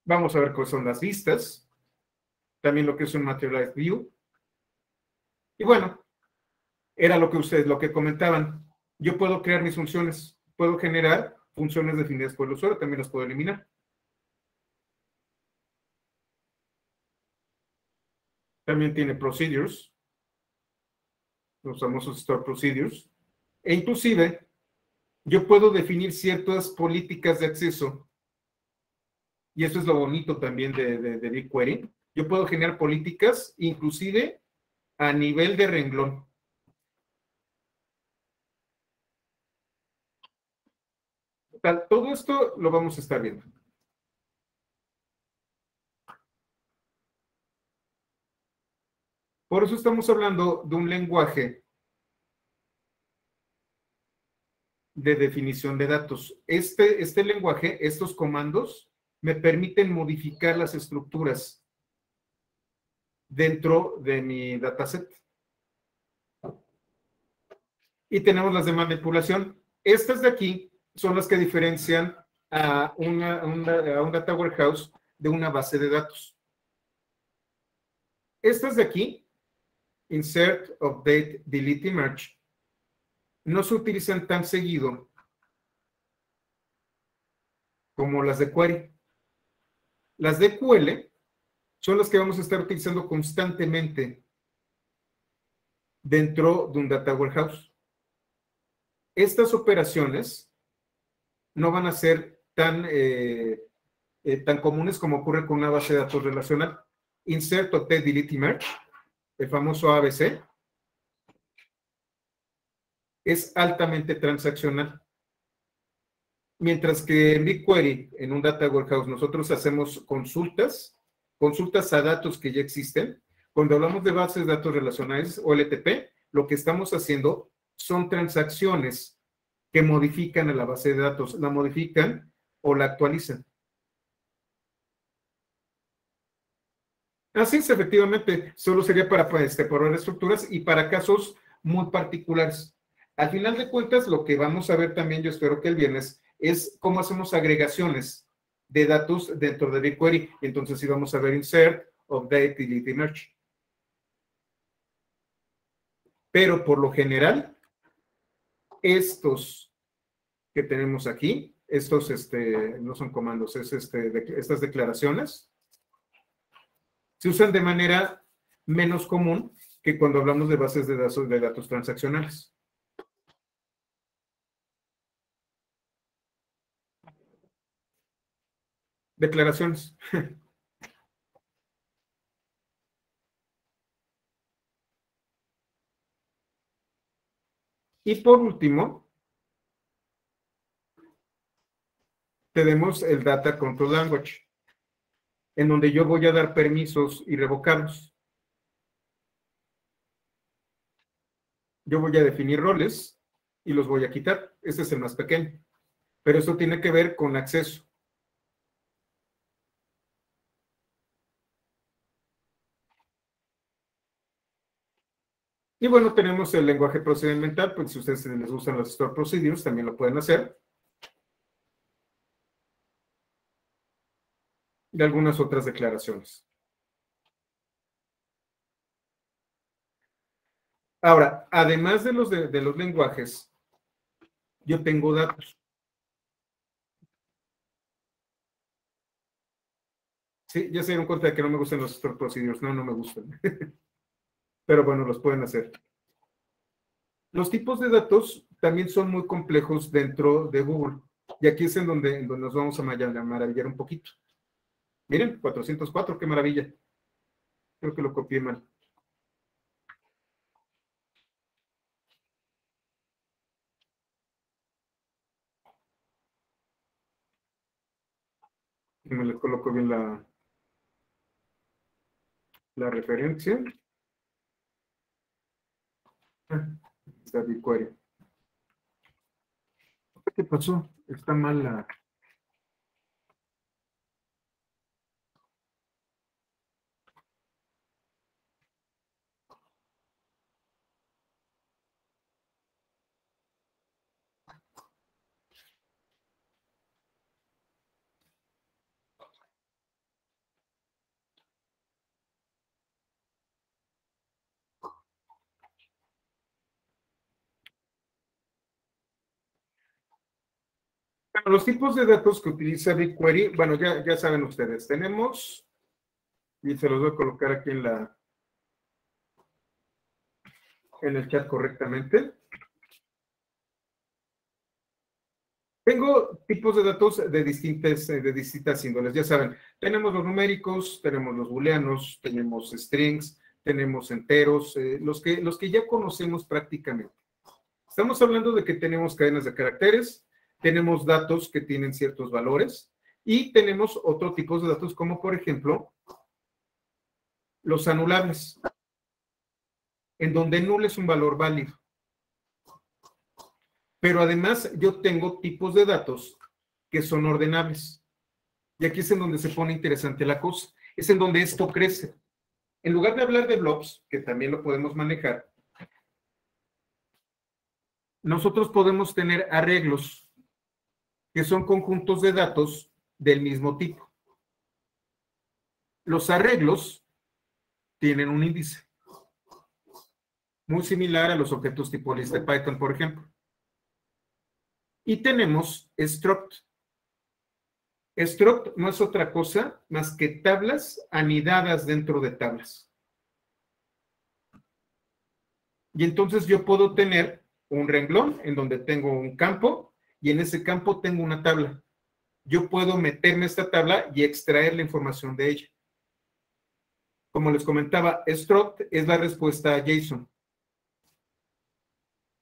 Vamos a ver cuáles son las vistas, también lo que es un Materialized View. Y bueno, era lo que ustedes, lo que comentaban. Yo puedo crear mis funciones, puedo generar funciones definidas por el usuario, también las puedo eliminar. También tiene procedures, los famosos store procedures, e inclusive yo puedo definir ciertas políticas de acceso, y eso es lo bonito también de, de, BigQuery, yo puedo generar políticas inclusive a nivel de renglón. Todo esto lo vamos a estar viendo. Por eso estamos hablando de un lenguaje de definición de datos. Este, este lenguaje, estos comandos, me permiten modificar las estructuras dentro de mi dataset. Y tenemos las de manipulación. Estas de aquí son las que diferencian a, una, a un data warehouse de una base de datos. Estas de aquí insert, update, delete y merge no se utilizan tan seguido como las de query. Las de QL son las que vamos a estar utilizando constantemente dentro de un data warehouse. Estas operaciones no van a ser tan, eh, eh, tan comunes como ocurre con una base de datos relacional. Insert, update, delete y merge el famoso ABC, es altamente transaccional. Mientras que en BigQuery, en un Data Warehouse, nosotros hacemos consultas, consultas a datos que ya existen. Cuando hablamos de bases de datos relacionales o LTP, lo que estamos haciendo son transacciones que modifican a la base de datos, la modifican o la actualizan. Así es, efectivamente, solo sería para, este, probar estructuras y para casos muy particulares. Al final de cuentas, lo que vamos a ver también, yo espero que el viernes, es cómo hacemos agregaciones de datos dentro de BigQuery. Entonces, sí vamos a ver insert, update, delete merge. Pero por lo general, estos que tenemos aquí, estos este, no son comandos, es este, estas declaraciones, se usan de manera menos común que cuando hablamos de bases de datos, de datos transaccionales. Declaraciones. Y por último, tenemos el Data Control Language, en donde yo voy a dar permisos y revocarlos. Yo voy a definir roles y los voy a quitar. Este es el más pequeño. Pero eso tiene que ver con acceso. Y bueno, tenemos el lenguaje procedimental, pues si ustedes les gustan los store procedures, también lo pueden hacer. Y algunas otras declaraciones. Ahora, además de los, de, los lenguajes, yo tengo datos. Sí, ya se dieron cuenta de que no me gustan los store procedures. No, no me gustan. pero bueno, los pueden hacer. Los tipos de datos también son muy complejos dentro de Google. Y aquí es en donde, nos vamos a maravillar un poquito. Miren, 404, qué maravilla. Creo que lo copié mal. me le coloco bien la, la referencia. Está BigQuery. ¿Qué pasó? Está mal la... los tipos de datos que utiliza BigQuery, bueno, ya, ya saben ustedes, tenemos, y se los voy a colocar aquí en la, en el chat correctamente. Tengo tipos de datos de distintas, de distintas índoles, ya saben, tenemos los numéricos, tenemos los booleanos, tenemos strings, tenemos enteros, eh, los, que, los que ya conocemos prácticamente. Estamos hablando de que tenemos cadenas de caracteres, tenemos datos que tienen ciertos valores y tenemos otro tipo de datos como por ejemplo los anulables, en donde null es un valor válido. Pero además yo tengo tipos de datos que son ordenables. Y aquí es en donde se pone interesante la cosa. Es en donde esto crece. En lugar de hablar de blobs, que también lo podemos manejar, nosotros podemos tener arreglos que son conjuntos de datos del mismo tipo. Los arreglos tienen un índice, muy similar a los objetos tipo list de Python, por ejemplo. Y tenemos struct. Struct no es otra cosa más que tablas anidadas dentro de tablas. Y entonces yo puedo tener un renglón en donde tengo un campo y en ese campo tengo una tabla. Yo puedo meterme esta tabla y extraer la información de ella. Como les comentaba, struct es la respuesta a JSON.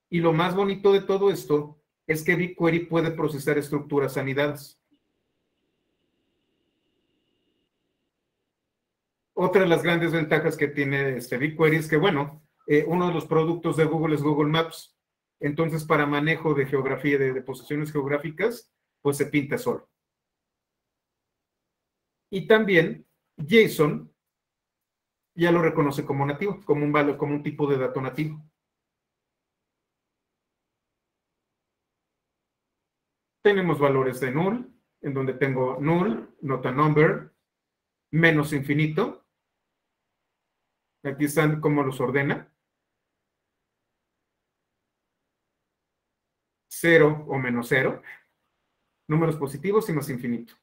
Y lo más bonito de todo esto es que BigQuery puede procesar estructuras anidadas. Otra de las grandes ventajas que tiene este BigQuery es que, bueno, eh, uno de los productos de Google es Google Maps. Entonces, para manejo de geografía, de, posiciones geográficas, pues se pinta solo. Y también JSON ya lo reconoce como nativo, como un, valor, como un tipo de dato nativo. Tenemos valores de null, en donde tengo null, nota number, menos infinito. Aquí están cómo los ordena. Cero o menos cero. Números positivos y más infinito.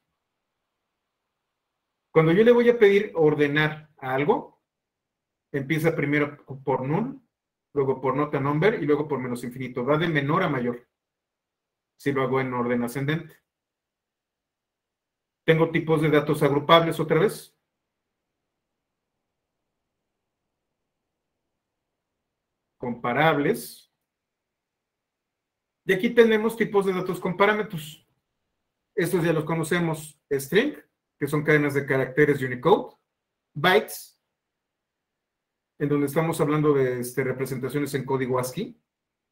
Cuando yo le voy a pedir ordenar algo, empieza primero por null, luego por nota number y luego por menos infinito. Va de menor a mayor si lo hago en orden ascendente. Tengo tipos de datos agrupables otra vez. Comparables. Y aquí tenemos tipos de datos con parámetros. Estos ya los conocemos. String, que son cadenas de caracteres Unicode. Bytes, en donde estamos hablando de este, representaciones en código ASCII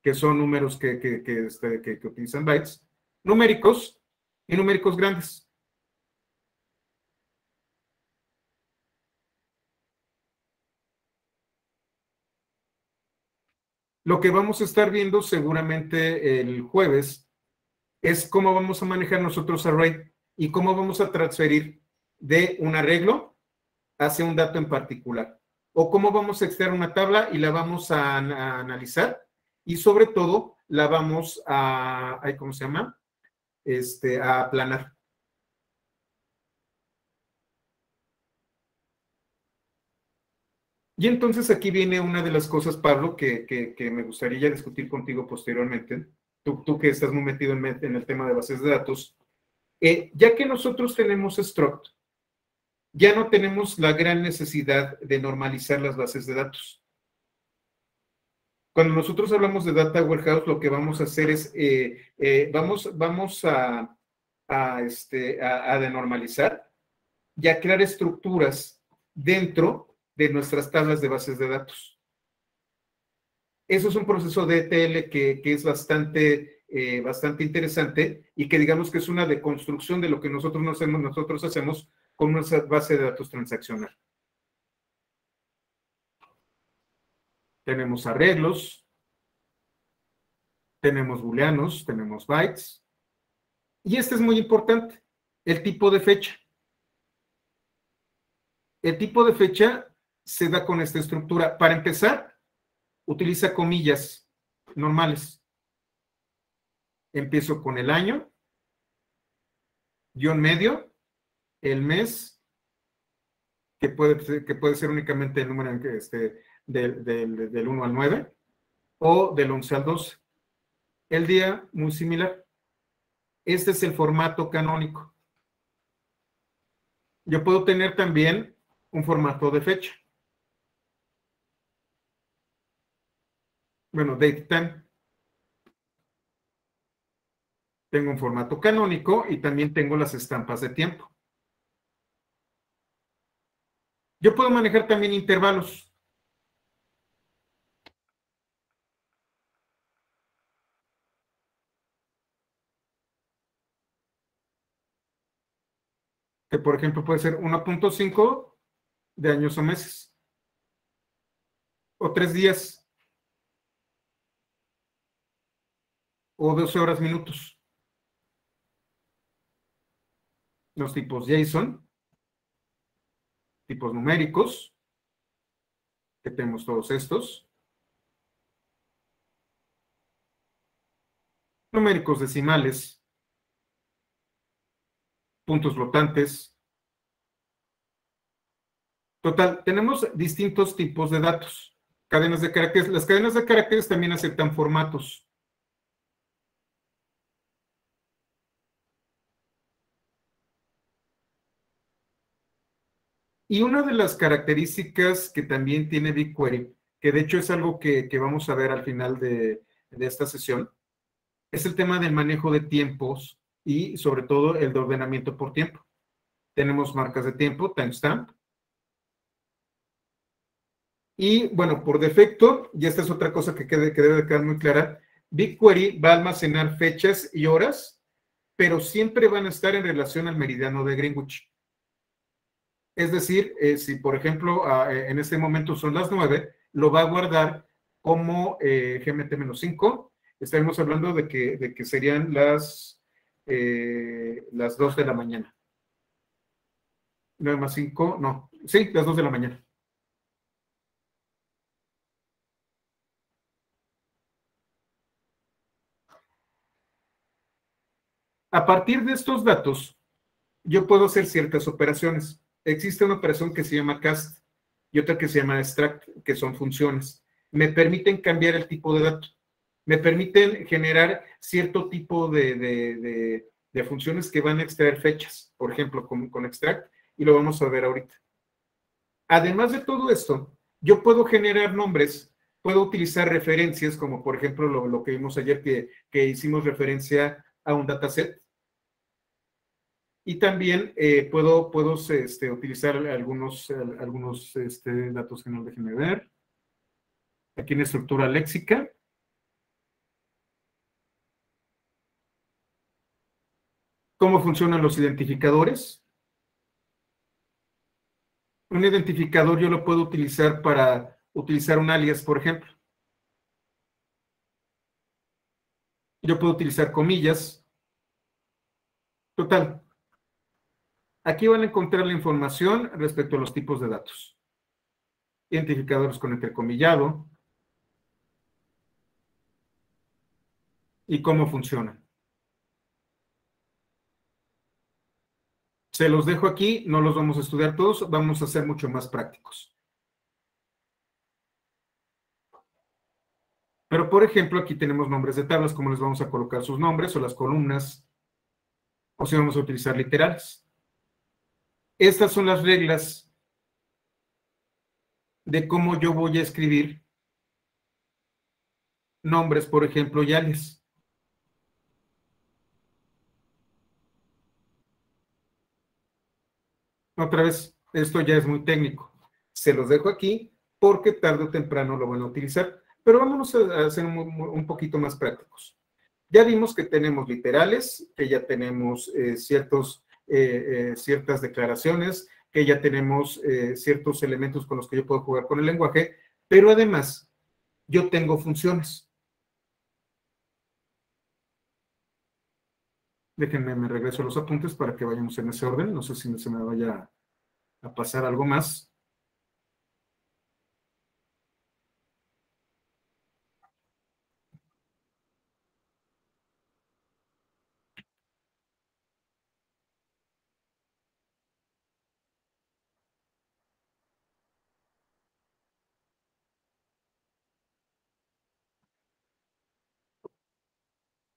que son números que, este, utilizan bytes, numéricos y numéricos grandes. Lo que vamos a estar viendo seguramente el jueves es cómo vamos a manejar nosotros array y cómo vamos a transferir de un arreglo hacia un dato en particular. O cómo vamos a extraer una tabla y la vamos a analizar y sobre todo la vamos a, ¿cómo se llama? Este, a aplanar. Y entonces aquí viene una de las cosas, Pablo, que, me gustaría discutir contigo posteriormente, tú, tú que estás muy metido en, el tema de bases de datos, eh, ya que nosotros tenemos struct, ya no tenemos la gran necesidad de normalizar las bases de datos. Cuando nosotros hablamos de Data Warehouse, lo que vamos a hacer es, eh, eh, vamos, vamos a, este, a, denormalizar y a crear estructuras dentro de nuestras tablas de bases de datos. Eso es un proceso de ETL que, es bastante, eh, bastante interesante y que digamos que es una deconstrucción de lo que nosotros, hacemos, nosotros hacemos con nuestra base de datos transaccional. tenemos arreglos, tenemos booleanos, tenemos bytes. Y este es muy importante, el tipo de fecha. El tipo de fecha se da con esta estructura. Para empezar, utiliza comillas normales. Empiezo con el año, guion medio, el mes, que puede, que puede ser únicamente el número que este, del, 1 al 9 o del 11 al 12. El día, muy similar. Este es el formato canónico. Yo puedo tener también un formato de fecha. Bueno, date time. Tengo un formato canónico y también tengo las estampas de tiempo. Yo puedo manejar también intervalos. que por ejemplo puede ser 1.5 de años o meses, o tres días, o 12 horas minutos. Los tipos JSON, tipos numéricos, que tenemos todos estos. Numéricos decimales, puntos flotantes. Total, tenemos distintos tipos de datos. Cadenas de caracteres. Las cadenas de caracteres también aceptan formatos. Y una de las características que también tiene BigQuery, que de hecho es algo que, vamos a ver al final de, esta sesión, es el tema del manejo de tiempos y sobre todo el de ordenamiento por tiempo. Tenemos marcas de tiempo, timestamp. Y bueno, por defecto, y esta es otra cosa que, que debe quedar muy clara, BigQuery va a almacenar fechas y horas, pero siempre van a estar en relación al meridiano de Greenwich. Es decir, eh, si por ejemplo eh, en este momento son las 9, lo va a guardar como eh, GMT-5. Estaremos hablando de que, de que serían las, las 2 de la mañana. 9 más 5, no, sí, las 2 de la mañana. A partir de estos datos, yo puedo hacer ciertas operaciones. Existe una operación que se llama cast y otra que se llama extract, que son funciones. Me permiten cambiar el tipo de dato. Me permiten generar cierto tipo de, funciones que van a extraer fechas, por ejemplo, con, con extract, y lo vamos a ver ahorita. Además de todo esto, yo puedo generar nombres, puedo utilizar referencias, como por ejemplo lo, que vimos ayer que, que hicimos referencia a un dataset, y también eh, puedo, puedo este, utilizar algunos, algunos este, datos que no déjenme ver. Aquí en estructura léxica. ¿Cómo funcionan los identificadores? Un identificador yo lo puedo utilizar para utilizar un alias, por ejemplo. Yo puedo utilizar comillas. Total, Aquí van a encontrar la información respecto a los tipos de datos. Identificadores con entrecomillado. Y cómo funcionan. Se los dejo aquí, no los vamos a estudiar todos, vamos a ser mucho más prácticos. Pero, por ejemplo, aquí tenemos nombres de tablas, cómo les vamos a colocar sus nombres o las columnas, o si vamos a utilizar literales. Estas son las reglas de cómo yo voy a escribir nombres, por ejemplo, y. Otra vez, esto ya es muy técnico. Se los dejo aquí porque tarde o temprano lo van a utilizar. Pero vámonos a hacer un, poquito más prácticos. Ya vimos que tenemos literales, que ya tenemos eh, ciertos eh, eh, ciertas declaraciones, que ya tenemos eh, ciertos elementos con los que yo puedo jugar con el lenguaje, pero además yo tengo funciones. Déjenme, me regreso a los apuntes para que vayamos en ese orden. No sé si se me vaya a pasar algo más.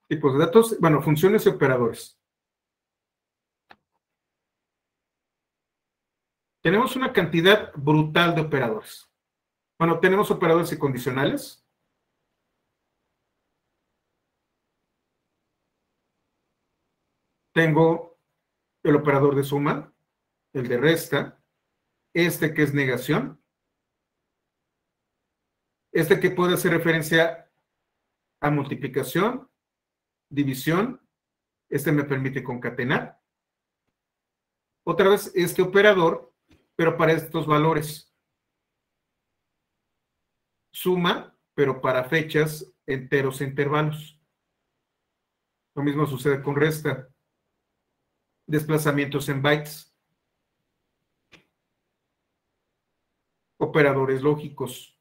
Tipos de datos, bueno, funciones y operadores. Tenemos una cantidad brutal de operadores. Bueno, tenemos operadores y condicionales. Tengo el operador de suma, el de resta, este que es negación, este que puede hacer referencia a multiplicación, división. Este me permite concatenar. Otra vez este operador, pero para estos valores. Suma, pero para fechas, enteros e intervalos. Lo mismo sucede con resta. Desplazamientos en bytes. Operadores lógicos.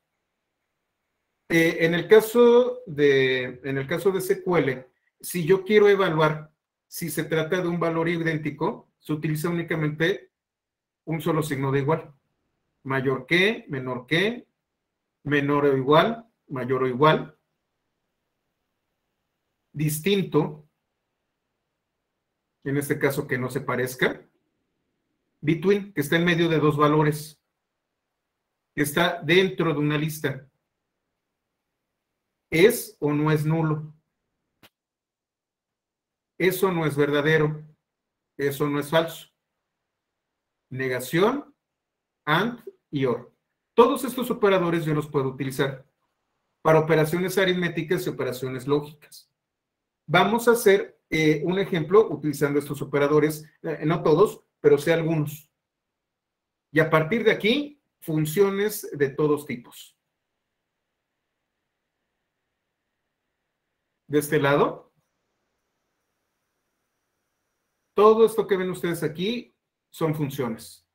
Eh, en el caso de, en el caso de SQL, si yo quiero evaluar si se trata de un valor idéntico, se utiliza únicamente un solo signo de igual. Mayor que, menor que, menor o igual, mayor o igual. Distinto, en este caso que no se parezca. Between, que está en medio de dos valores, que está dentro de una lista. ¿Es o no es nulo? Eso no es verdadero. Eso no es falso. Negación, AND y OR. Todos estos operadores yo los puedo utilizar para operaciones aritméticas y operaciones lógicas. Vamos a hacer eh, un ejemplo utilizando estos operadores, eh, no todos, pero sí algunos. Y a partir de aquí, funciones de todos tipos. De este lado, todo esto que ven ustedes aquí son funciones.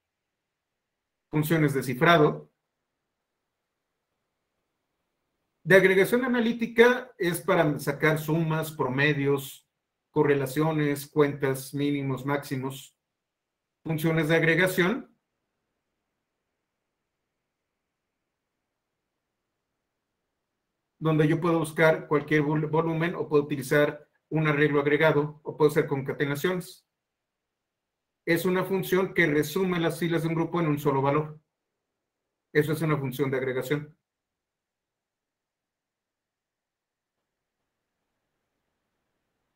Funciones de cifrado. De agregación analítica es para sacar sumas, promedios, correlaciones, cuentas mínimos, máximos. Funciones de agregación donde yo puedo buscar cualquier volumen o puedo utilizar un arreglo agregado o puedo hacer concatenaciones. Es una función que resume las filas de un grupo en un solo valor. Eso es una función de agregación.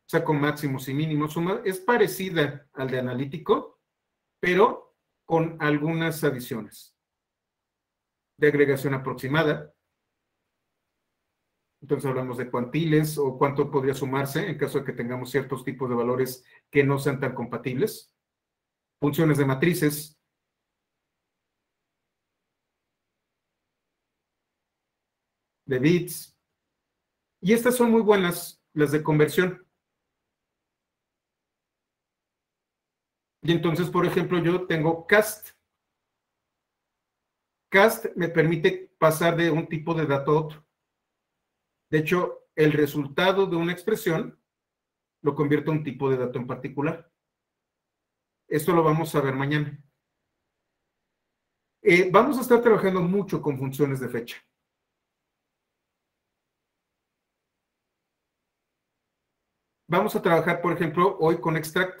Saco máximos y mínimos. Es parecida al de analítico, pero con algunas adiciones. De agregación aproximada, entonces hablamos de cuantiles o cuánto podría sumarse en caso de que tengamos ciertos tipos de valores que no sean tan compatibles. Funciones de matrices. De bits. Y estas son muy buenas, las de conversión. Y entonces, por ejemplo, yo tengo cast. Cast me permite pasar de un tipo de dato a otro. De hecho, el resultado de una expresión lo convierte en un tipo de dato en particular. Esto lo vamos a ver mañana. Eh, vamos a estar trabajando mucho con funciones de fecha. Vamos a trabajar, por ejemplo, hoy con extract.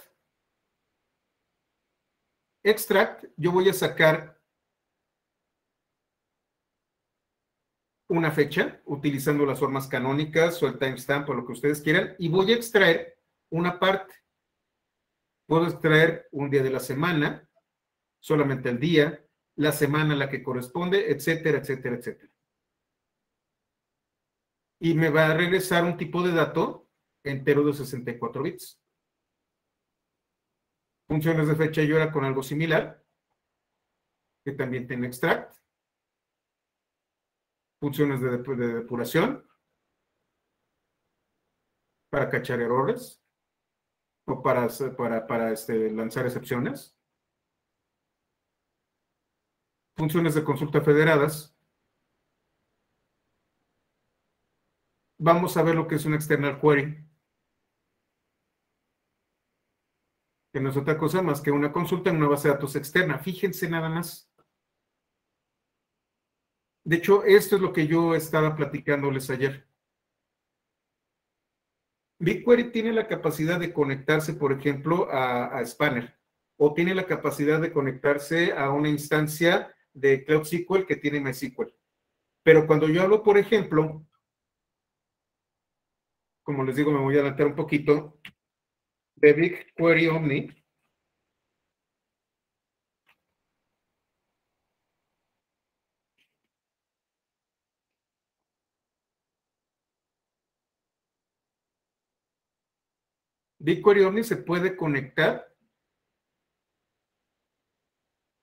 Extract, yo voy a sacar una fecha utilizando las formas canónicas o el timestamp o lo que ustedes quieran y voy a extraer una parte. Puedo extraer un día de la semana, solamente el día, la semana a la que corresponde, etcétera, etcétera, etcétera. Y me va a regresar un tipo de dato entero de 64 bits. Funciones de fecha y hora con algo similar, que también tiene extract funciones de, depuración para cachar errores para, para, para este, lanzar excepciones. Funciones de consulta federadas. Vamos a ver lo que es un external query. Que no es otra cosa más que una consulta en una base de datos externa. Fíjense nada más. De hecho, esto es lo que yo estaba platicándoles ayer. BigQuery tiene la capacidad de conectarse, por ejemplo, a, Spanner o tiene la capacidad de conectarse a una instancia de Cloud SQL que tiene MySQL. Pero cuando yo hablo, por ejemplo, como les digo, me voy a adelantar un poquito, de BigQuery Omni, BigQuery Omni se puede conectar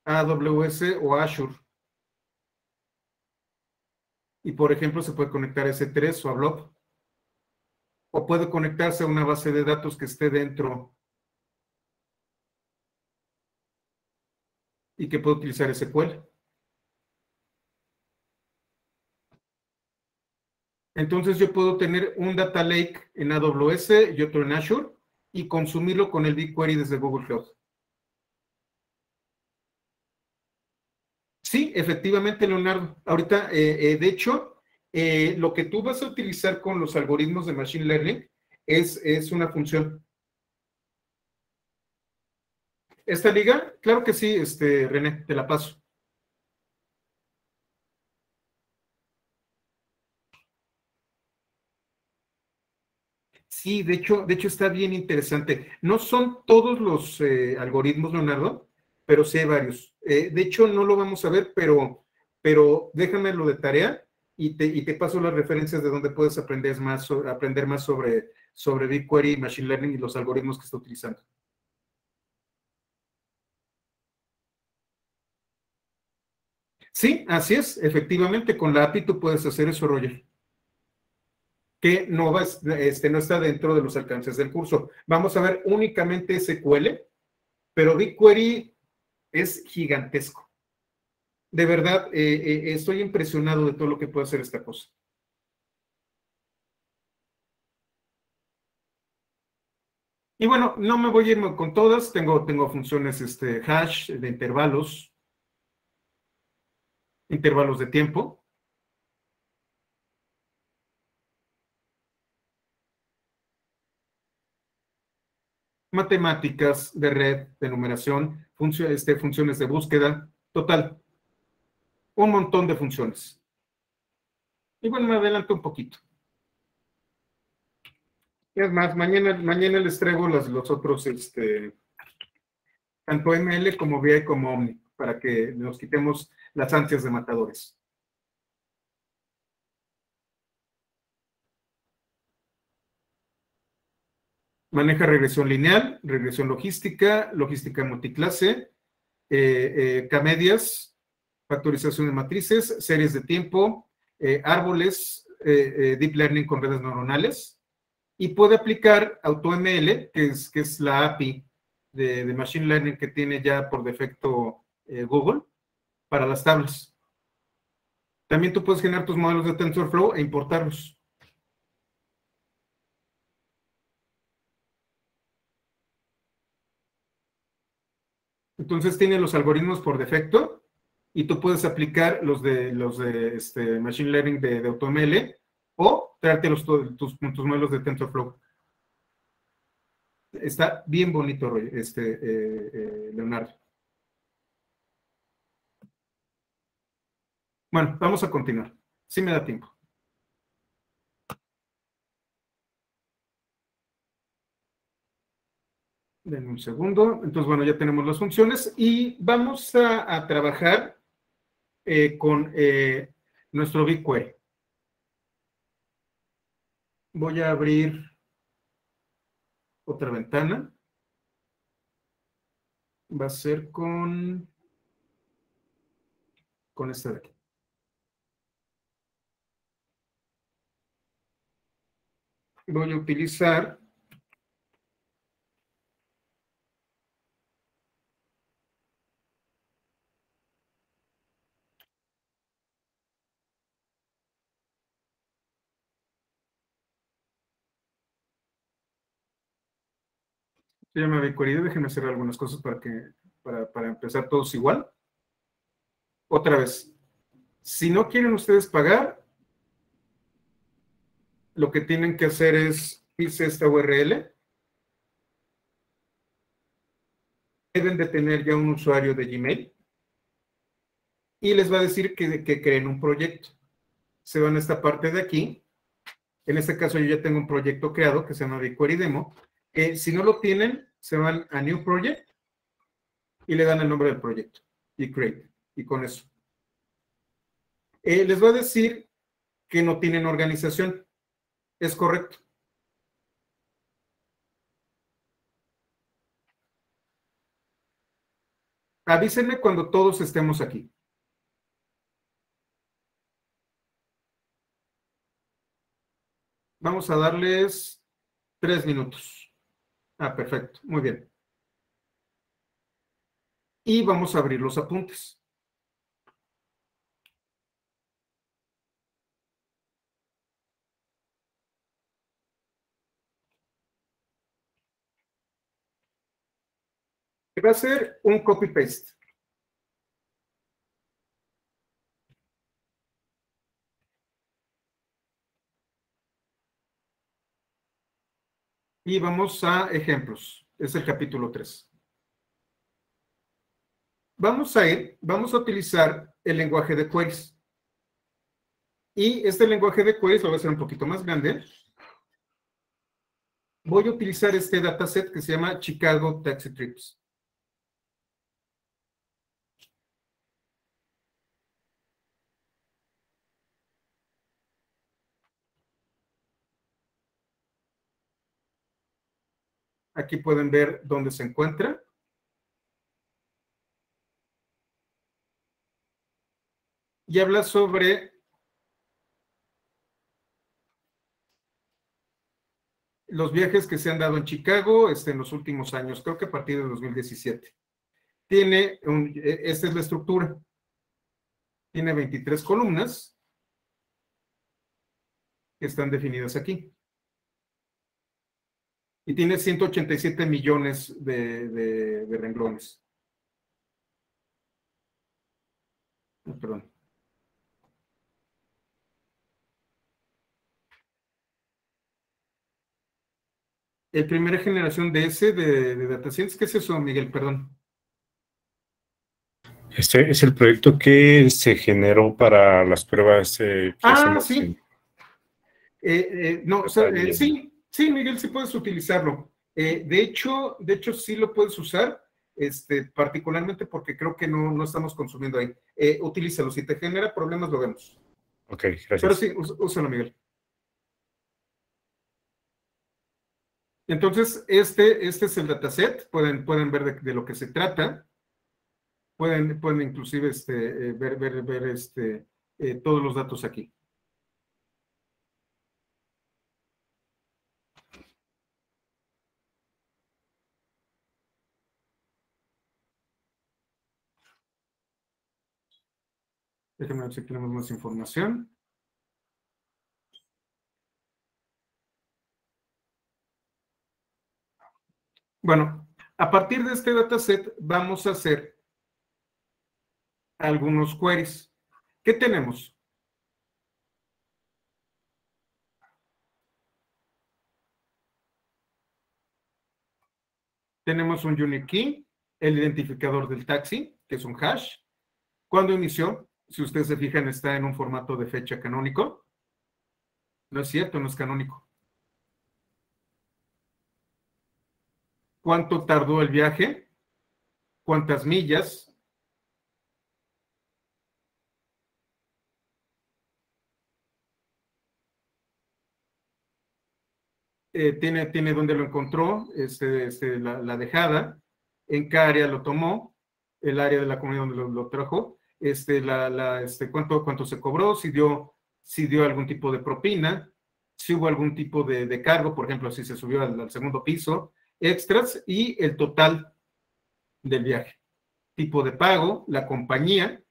a AWS o Azure. Y por ejemplo, se puede conectar a S3 o a Blob. O puede conectarse a una base de datos que esté dentro y que puede utilizar SQL. Entonces yo puedo tener un data lake en AWS y otro en Azure y consumirlo con el BigQuery desde Google Cloud. Sí, efectivamente, Leonardo. Ahorita, eh, eh, de hecho, eh, lo que tú vas a utilizar con los algoritmos de Machine Learning es, es una función. ¿Esta liga? Claro que sí, este, René, te la paso. Sí, de hecho, de hecho está bien interesante. No son todos los eh, algoritmos, Leonardo, pero sí hay varios. Eh, de hecho, no lo vamos a ver, pero, pero déjame lo de tarea y te, y te paso las referencias de donde puedes aprender más, aprender más sobre, sobre BigQuery, Machine Learning y los algoritmos que está utilizando. Sí, así es, efectivamente, con la API tú puedes hacer eso, Roger que este, no está dentro de los alcances del curso. Vamos a ver únicamente SQL, pero BigQuery es gigantesco. De verdad, eh, eh, estoy impresionado de todo lo que puede hacer esta cosa. Y bueno, no me voy a ir con todas, tengo, tengo funciones este, hash de intervalos, intervalos de tiempo. Matemáticas de red, de numeración, este, funciones de búsqueda, total, un montón de funciones. Y bueno, me adelanto un poquito. Es más, mañana, mañana les traigo los, los otros, este, tanto ML como VI como Omni, para que nos quitemos las ansias de matadores. Maneja regresión lineal, regresión logística, logística multiclase, eh, eh factorización de matrices, series de tiempo, eh, árboles, eh, deep learning con redes neuronales, y puede aplicar AutoML, que es, que es la API de, de Machine Learning que tiene ya por defecto Google, para las tablas. También tú puedes generar tus modelos de TensorFlow e importarlos. Entonces tiene los algoritmos por defecto y tú puedes aplicar los de los de este Machine Learning de, AutoML o traerte los, tus, modelos de TensorFlow. Está bien bonito, este, eh, eh, Leonardo. Bueno, vamos a continuar. Sí me da tiempo. Denme un segundo. Entonces, bueno, ya tenemos las funciones y vamos a, trabajar eh, con eh, nuestro BigQuery. Voy a abrir otra ventana. Va a ser con, con esta de aquí. Voy a utilizar me había querido, déjenme hacer algunas cosas para que, para, para empezar todos igual. Otra vez, si no quieren ustedes pagar, lo que tienen que hacer es irse a esta URL. Deben de tener ya un usuario de Gmail. Y les va a decir que, que creen un proyecto. Se van a esta parte de aquí. En este caso yo ya tengo un proyecto creado que se llama BigQuery Demo si no lo tienen, se van a New Project y le dan el nombre del proyecto y Create. Y con eso. Eh, les va a decir que no tienen organización. Es correcto. Avísenme cuando todos estemos aquí. Vamos a darles tres minutos. Ah, perfecto, muy bien. Y vamos a abrir los apuntes. Va a ser un copy-paste. Y vamos a ejemplos. Es el capítulo 3. Vamos a ir, vamos a utilizar el lenguaje de queries. Y este lenguaje de queries lo voy a hacer un poquito más grande. voy a utilizar este dataset que se llama Chicago Taxi Trips. Aquí pueden ver dónde se encuentra. Y habla sobre los viajes que se han dado en Chicago este, en los últimos años, creo que a partir de 2017. Tiene, un, e, esta es la estructura. Tiene 23 columnas que están definidas aquí y tiene 187 millones de, renglones. Ah, perdón. El primera generación de ese de, de DataScience, ¿qué es eso, Miguel? Perdón. Este es el proyecto que se generó para las pruebas. Eh, ah, sí. Eh, eh, no, o sea, sí, Sí, Miguel, sí puedes utilizarlo. Eh, de hecho, de hecho, sí lo puedes usar, este, particularmente porque creo que no, no estamos consumiendo ahí. Eh, utilízalo. Si te genera problemas, lo vemos. Ok, gracias. Pero sí, úsalo, Miguel. Entonces, este, este es el dataset. Pueden, pueden ver de, lo que se trata. Pueden, pueden inclusive este, eh, ver, ver, ver este, todos los datos aquí. Déjenme ver si tenemos más información. Bueno, a partir de este dataset vamos a hacer algunos queries. ¿Qué tenemos? Tenemos un unique key, el identificador del taxi, que es un hash. ¿Cuándo inició? Si ustedes se fijan, está en un formato de fecha canónico. No es cierto, no es canónico. ¿Cuánto tardó el viaje? ¿Cuántas millas? Eh, tiene, tiene dónde lo encontró, este, este, la, dejada, en qué área lo tomó, el área de la comunidad donde lo trajo, este, la, este, cuánto, cuánto se cobró, si dio, si dio algún tipo de propina, si hubo algún tipo de, cargo, por ejemplo, si se subió al, segundo piso, extras y el total del viaje. Tipo de pago, la compañía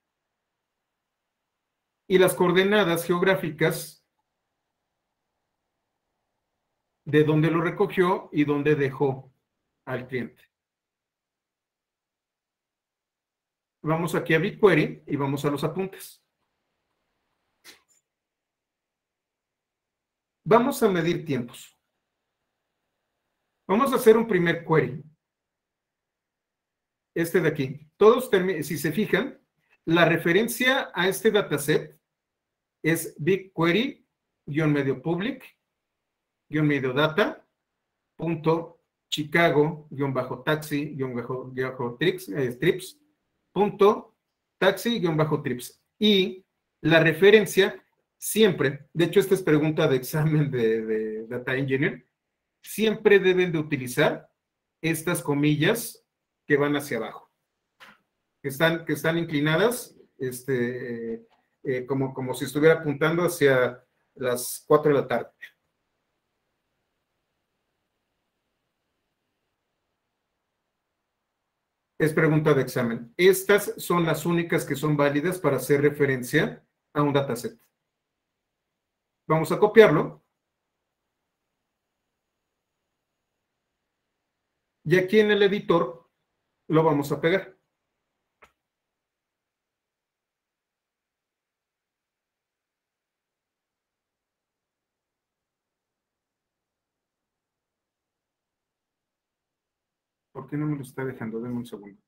y las coordenadas geográficas de dónde lo recogió y dónde dejó al cliente. Vamos aquí a BigQuery y vamos a los apuntes. Vamos a medir tiempos. Vamos a hacer un primer query. Este de aquí. Todos, si se fijan, la referencia a este dataset es BigQuery-medio public, medio data, punto Chicago, taxi, trips, punto taxi-trips. Y la referencia siempre, de hecho esta es pregunta de examen de, Data Engineer, siempre deben de utilizar estas comillas que van hacia abajo, que están, que están inclinadas, este, eh, eh, como, como si estuviera apuntando hacia las 4 de la tarde. Es pregunta de examen. Estas son las únicas que son válidas para hacer referencia a un dataset. Vamos a copiarlo. Y aquí en el editor lo vamos a pegar. Qué no me lo está dejando? Denme un segundo.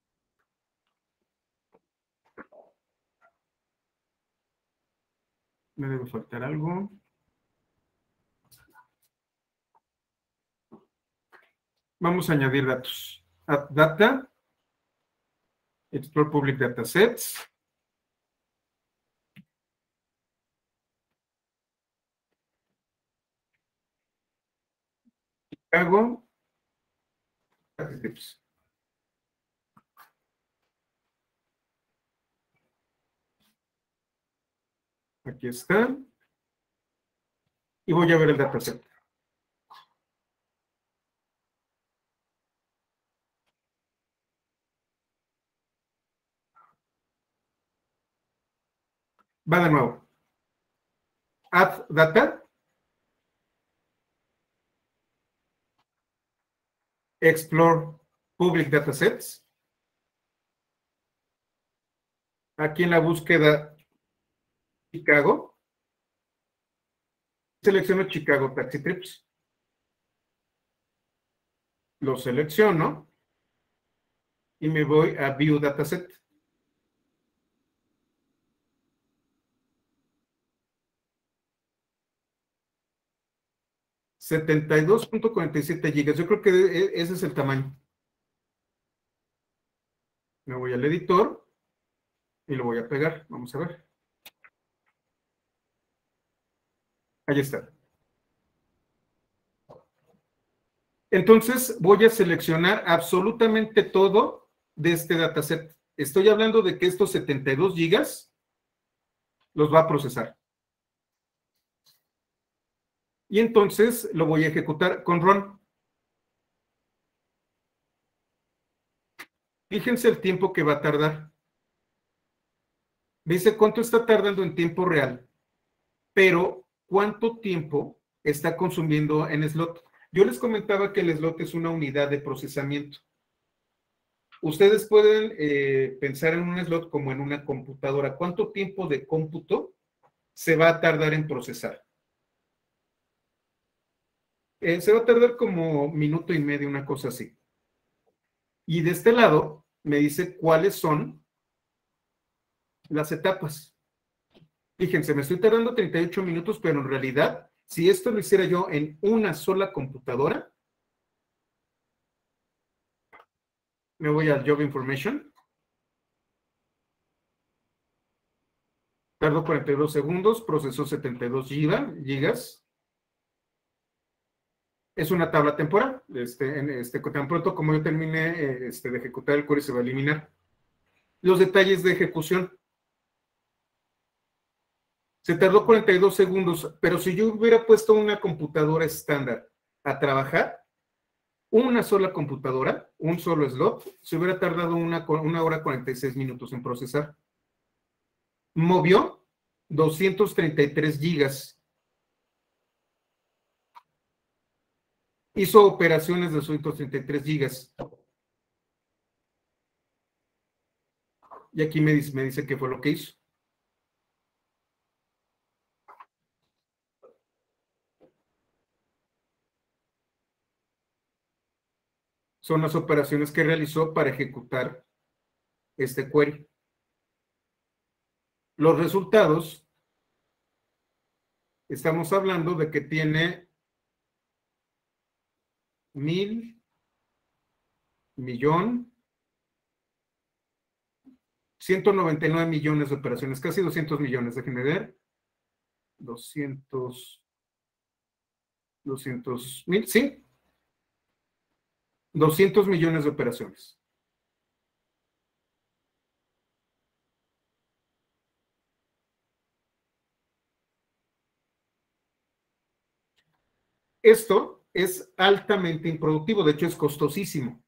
Me debe faltar algo. Vamos a añadir datos. Add data. Explore public datasets. Chicago. Aquí está. Y voy a ver el dataset. Va de nuevo. Add data. Explore public datasets. Aquí en la búsqueda Chicago. Selecciono Chicago Taxi Trips. Lo selecciono y me voy a View Dataset. ¿72.47 gigas. Yo creo que e, ese es el tamaño. Me voy al editor y lo voy a pegar. Vamos a ver. Ahí está. Entonces voy a seleccionar absolutamente todo de este dataset. Estoy hablando de que estos 72 gigas los va a procesar. Y entonces lo voy a ejecutar con run. Fíjense el tiempo que va a tardar. Dice cuánto está tardando en tiempo real, pero cuánto tiempo está consumiendo en slot. Yo les comentaba que el slot es una unidad de procesamiento. Ustedes pueden eh, pensar en un slot como en una computadora. ¿Cuánto tiempo de cómputo se va a tardar en procesar? Eh, se va a tardar como minuto y medio, una cosa así. Y de este lado me dice cuáles son las etapas. Fíjense, me estoy tardando 38 minutos, pero en realidad, si esto lo hiciera yo en una sola computadora, me voy al Job Information. Tardo 42 segundos, procesó 72 gigas. Es una tabla temporal. Este, este, tan pronto como yo termine este, de ejecutar el query, se va a eliminar. Los detalles de ejecución. Se tardó 42 segundos, pero si yo hubiera puesto una computadora estándar a trabajar, una sola computadora, un solo slot, se hubiera tardado una, una hora 46 minutos en procesar. Movió 233 gigas. Hizo operaciones de 233 gigas. Y aquí me dice, me dice qué fue lo que hizo. son las operaciones que realizó para ejecutar este query. Los resultados, estamos hablando de que tiene mil, millón, 199 millones de operaciones, casi 200 millones, déjenme ver. 200, 200 mil, sí, 200 millones de operaciones. Esto es altamente improductivo, de hecho es costosísimo.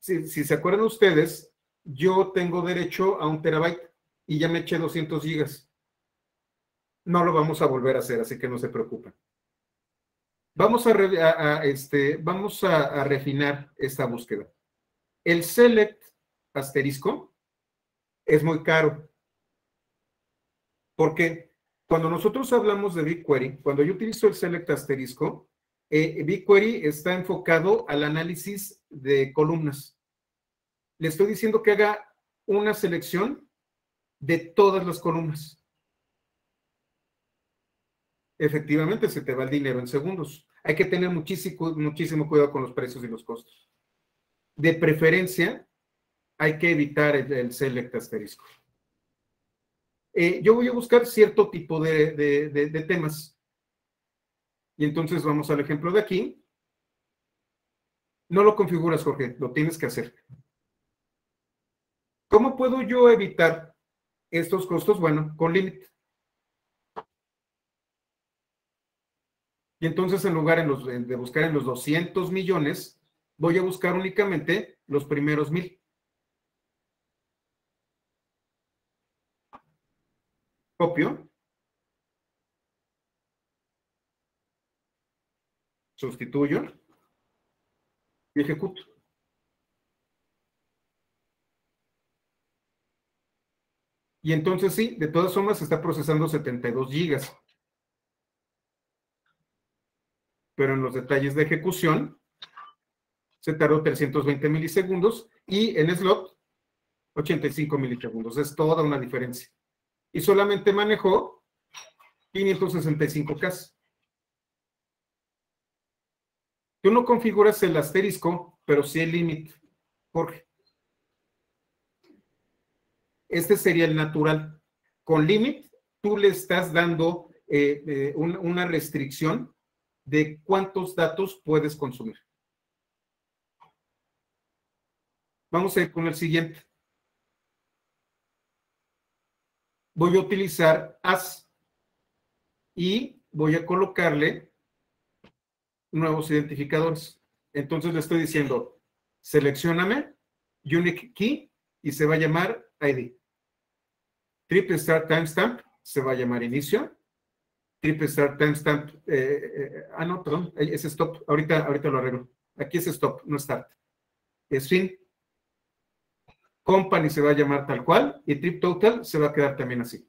Si, se acuerdan ustedes, yo tengo derecho a un terabyte y ya me eché 200 gigas. No lo vamos a volver a hacer, así que no se preocupen. Vamos a, este, vamos a, refinar esta búsqueda. El select asterisco es muy caro. Porque cuando nosotros hablamos de BigQuery, cuando yo utilizo el select asterisco, eh, BigQuery está enfocado al análisis de columnas. Le estoy diciendo que haga una selección de todas las columnas efectivamente se te va el dinero en segundos. hay que tener muchísimo, muchísimo cuidado con los precios y los costos. De preferencia, hay que evitar el, select asterisco. Eh, yo voy a buscar cierto tipo de temas. Y entonces vamos al ejemplo de aquí. No lo configuras, Jorge, lo tienes que hacer. ¿Cómo puedo yo evitar estos costos? Bueno, con límite. Y entonces en lugar de buscar en los 200 millones, voy a buscar únicamente los primeros mil. Copio. Sustituyo. Y ejecuto. Y entonces sí, de todas formas está procesando 72 gigas. Pero en los detalles de ejecución se tardó 320 milisegundos y en slot 85 milisegundos. Es toda una diferencia. Y solamente manejó 565K. Tú no configuras el asterisco, pero sí el límite, Jorge. Este sería el natural. Con limit, tú le estás dando eh, eh, una restricción de cuántos datos puedes consumir. Vamos a ir con el siguiente. Voy a utilizar as y voy a colocarle nuevos identificadores. Entonces le estoy diciendo, seleccioname unique key y se va a llamar ID. Triple Start Timestamp se va a llamar inicio. Triple Start Timestamp, eh, eh, ah, no, perdón, es stop. Ahorita, ahorita lo arreglo. Aquí es stop, no start. Es fin. Company se va a llamar tal cual y Trip Total se va a quedar también así.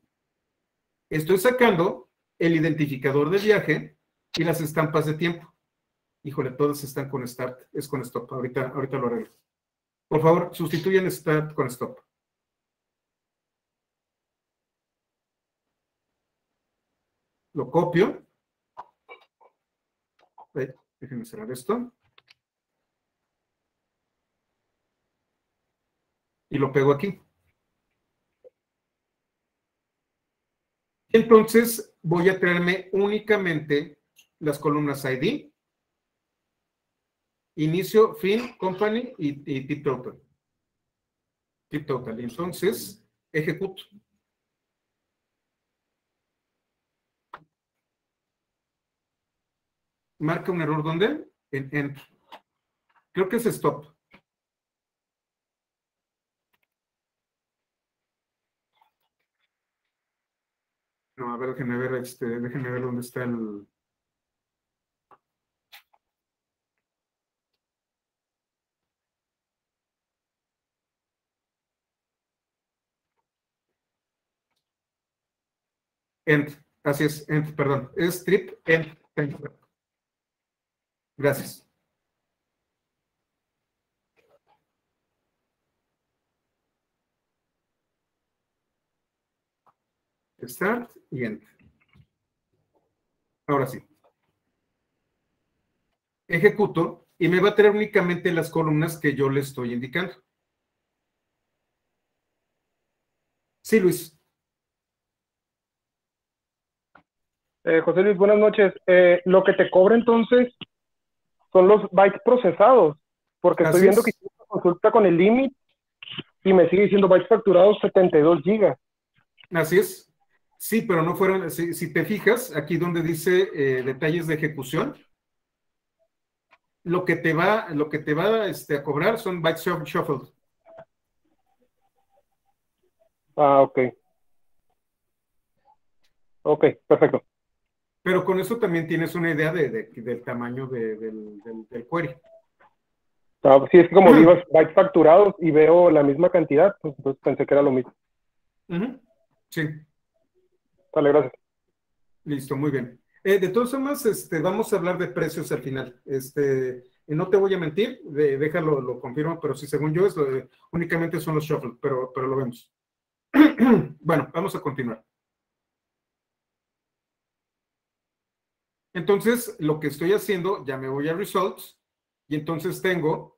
Estoy sacando el identificador de viaje y las estampas de tiempo. Híjole, todas están con start, es con stop. Ahorita, ahorita lo arreglo. Por favor, sustituyan start con stop. lo copio. Déjenme cerrar esto. Y lo pego aquí. Entonces voy a traerme únicamente las columnas ID, inicio, fin, company y, y tip total. Tip total. Entonces ejecuto. marca un error ¿dónde? En, Creo que es stop. No, a ver, déjenme ver, este, déjenme ver dónde está el. End, así es, end, perdón, es strip end. Gracias. Start End. Ahora sí. Ejecuto y me va a traer únicamente las columnas que yo le estoy indicando. Sí, Luis. Eh, José Luis, buenas noches. Eh, lo que te cobra entonces son los bytes procesados, porque estoy viendo que que una consulta con el límite y me sigue diciendo bytes facturados 72 gigas. Así es. Sí, pero no fueron, si, te fijas, aquí donde dice eh, detalles de ejecución, lo que te va, lo que te va este, a cobrar son bytes shuffled. Ah, ok. Ok, perfecto. Pero con eso también tienes una idea de, del tamaño del, del, query. Ah, sí, es que como digo, bytes facturados y veo la misma cantidad, pues entonces pensé que era lo mismo. Sí. Vale, gracias. Listo, muy bien. Eh, de todas formas, este, vamos a hablar de precios al final. Este, no te voy a mentir, déjalo, lo confirmo, pero si según yo es únicamente son los shuffle, pero, pero lo vemos. bueno, vamos a continuar. Entonces, lo que estoy haciendo, ya me voy a Results y entonces tengo,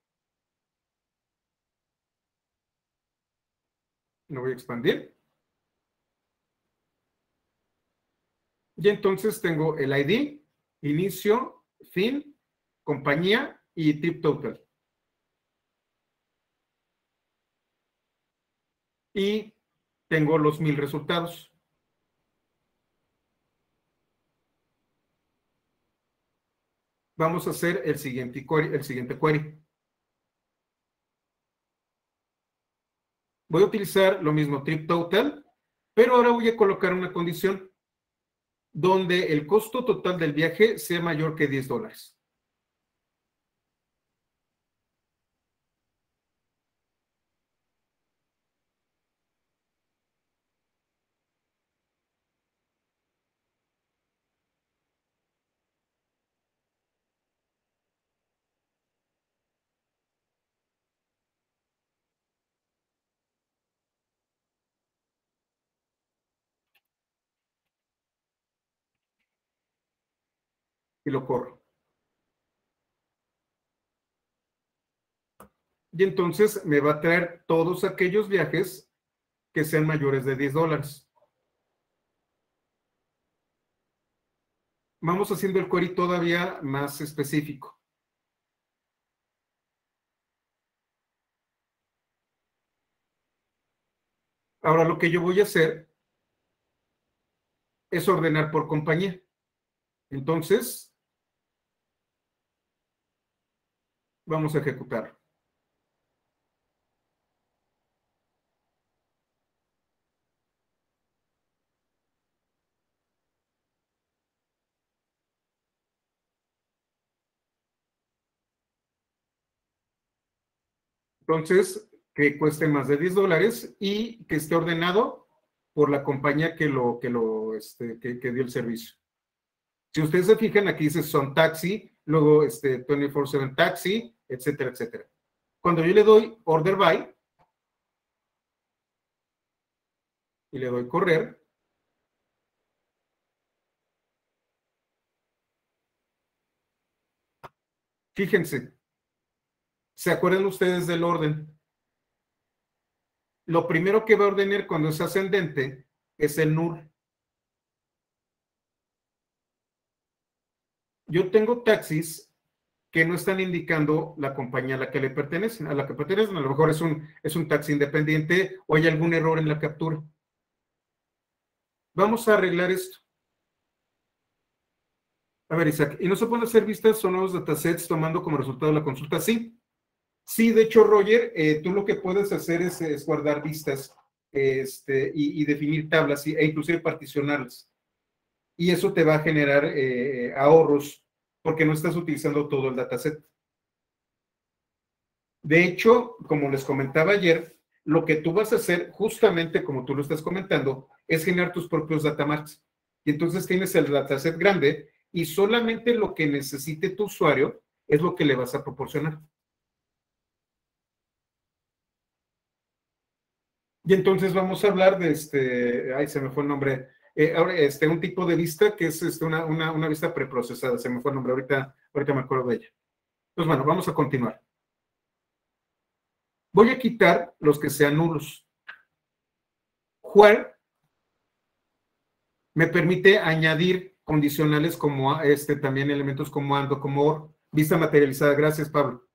lo voy a expandir. Y entonces tengo el ID, inicio, fin, compañía y tip total. Y tengo los mil resultados. Vamos a hacer el siguiente query. El siguiente query. Voy a utilizar lo mismo trip total, pero ahora voy a colocar una condición donde el costo total del viaje sea mayor que 10 dólares. Y lo corro. Y entonces me va a traer todos aquellos viajes que sean mayores de 10 dólares. Vamos haciendo el query todavía más específico. Ahora lo que yo voy a hacer es ordenar por compañía. Entonces, Vamos a ejecutar. Entonces, que cueste más de 10 dólares y que esté ordenado por la compañía que lo, que lo, este, que, dio el servicio. Si ustedes se fijan, aquí dice Son Taxi, luego este 24-7 Taxi, etcétera, etcétera. Cuando yo le doy order by y le doy correr, fíjense, ¿se acuerdan ustedes del orden? Lo primero que va a ordenar cuando es ascendente es el null. Yo tengo taxis que no están indicando la compañía a la que le pertenecen, a la que pertenecen. A lo mejor es un, es un taxi independiente o hay algún error en la captura. Vamos a arreglar esto. A ver, Isaac, ¿y no se pueden hacer vistas o nuevos datasets tomando como resultado la consulta? Sí. Sí, de hecho, Roger, eh, tú lo que puedes hacer es, guardar vistas este, y, definir tablas e inclusive particionarlas. Y eso te va a generar eh, ahorros porque no estás utilizando todo el dataset. De hecho, como les comentaba ayer, lo que tú vas a hacer, justamente como tú lo estás comentando, es generar tus propios datamarks. Y entonces tienes el dataset grande y solamente lo que necesite tu usuario es lo que le vas a proporcionar. Y entonces vamos a hablar de este, ay, se me fue el nombre, eh, ahora, este, un tipo de vista que es este, una, una, vista preprocesada, se me fue el nombre, ahorita, ahorita me acuerdo de ella. Entonces, bueno, vamos a continuar. Voy a quitar los que sean nulos. Where me permite añadir condicionales como este, también elementos como ando, como or, vista materializada. Gracias, Pablo.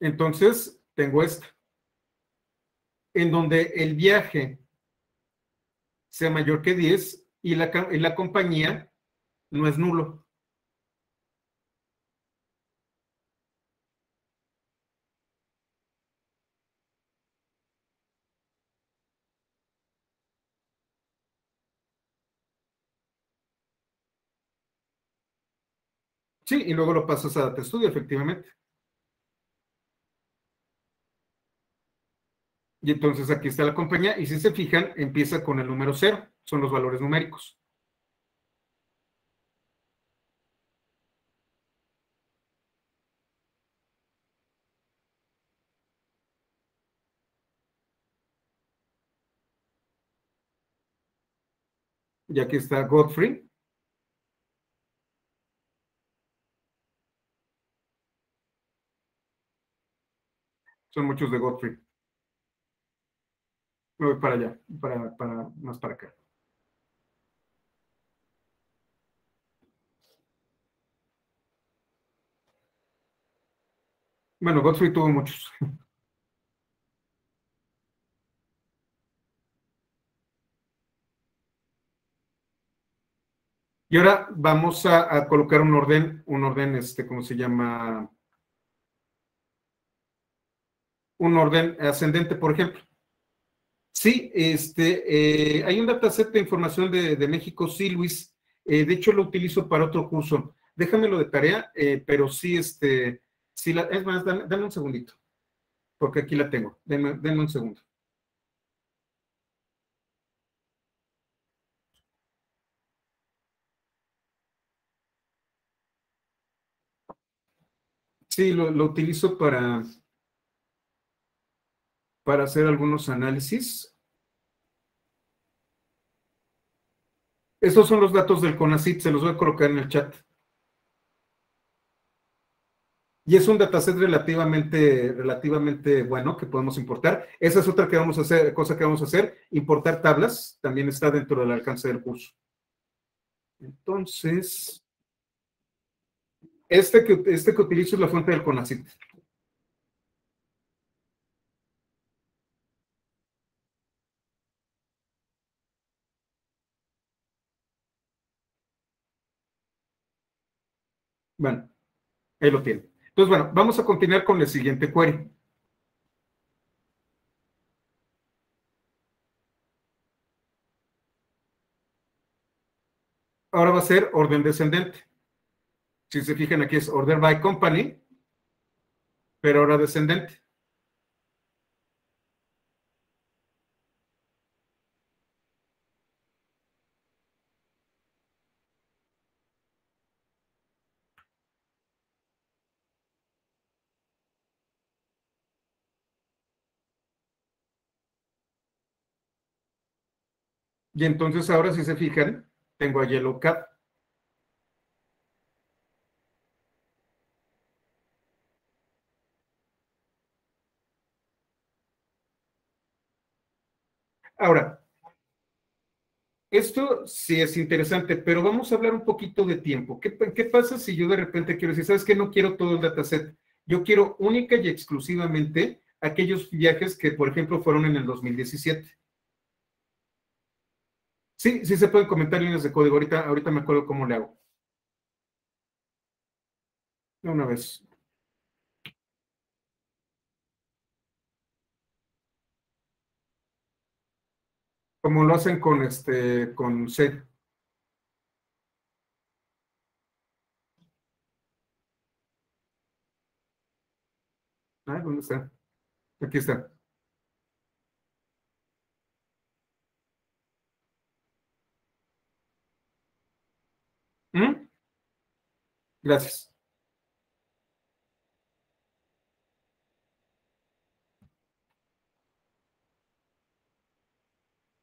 Entonces, tengo esta, en donde el viaje sea mayor que 10 y la, y la compañía no es nulo. Sí, y luego lo pasas a Data Studio, efectivamente. Y entonces aquí está la compañía y si se fijan, empieza con el número 0, son los valores numéricos. Y aquí está Godfrey. Son muchos de Godfrey. Me voy para allá, para, para, más para acá. Bueno, Godfrey tuvo muchos. Y ahora vamos a, a, colocar un orden, un orden, este, ¿cómo se llama? Un orden ascendente, por ejemplo. Sí, este, eh, hay un dataset de información de, de México, sí, Luis. Eh, de hecho, lo utilizo para otro curso. Déjamelo de tarea, eh, pero sí, este, sí, la, es más, dame, un segundito, porque aquí la tengo. Denme, denme un segundo. Sí, lo, lo utilizo para, para hacer algunos análisis. Estos son los datos del CONACIT, se los voy a colocar en el chat. Y es un dataset relativamente, relativamente bueno que podemos importar. Esa es otra que vamos a hacer, cosa que vamos a hacer, importar tablas, también está dentro del alcance del curso. Entonces, este que, este que utilizo es la fuente del CONACIT. Bueno, ahí lo tiene. Entonces, bueno, vamos a continuar con el siguiente query. Ahora va a ser orden descendente. Si se fijan aquí es order by company, pero ahora descendente. Y entonces ahora, si se fijan, tengo a Yellow Cat. Ahora, esto sí es interesante, pero vamos a hablar un poquito de tiempo. ¿Qué, ¿Qué, pasa si yo de repente quiero decir, sabes que no quiero todo el dataset? Yo quiero única y exclusivamente aquellos viajes que, por ejemplo, fueron en el 2017. Sí, sí se pueden comentar líneas de código. Ahorita, ahorita me acuerdo cómo le hago. Una vez. Como lo hacen con este, con C. Ah, ¿dónde está? Aquí está. ¿Mm? Gracias.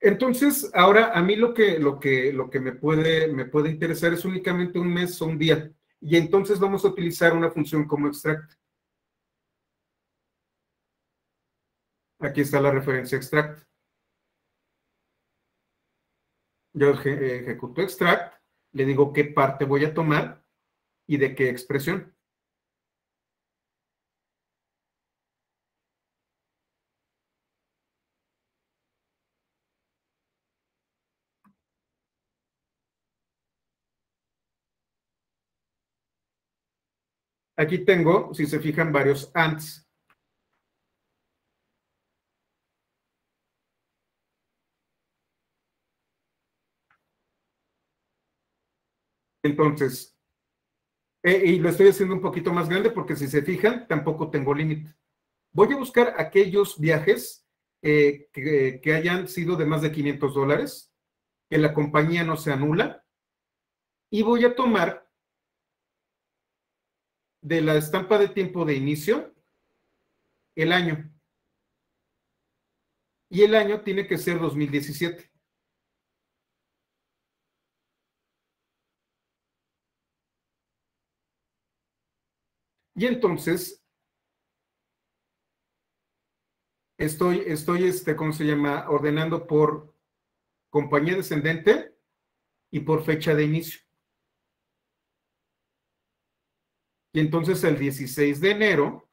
Entonces, ahora a mí lo que, lo que, lo que me, puede, me puede interesar es únicamente un mes o un día. Y entonces vamos a utilizar una función como extract. Aquí está la referencia extract. Yo ejecuto extract le digo qué parte voy a tomar y de qué expresión. Aquí tengo, si se fijan, varios ands. Entonces, eh, y lo estoy haciendo un poquito más grande porque si se fijan, tampoco tengo límite. Voy a buscar aquellos viajes eh, que, hayan sido de más de 500 dólares, que la compañía no se anula, y voy a tomar de la estampa de tiempo de inicio el año. Y el año tiene que ser 2017. Y entonces, estoy, estoy, este, ¿cómo se llama? Ordenando por compañía descendente y por fecha de inicio. Y entonces el 16 de enero,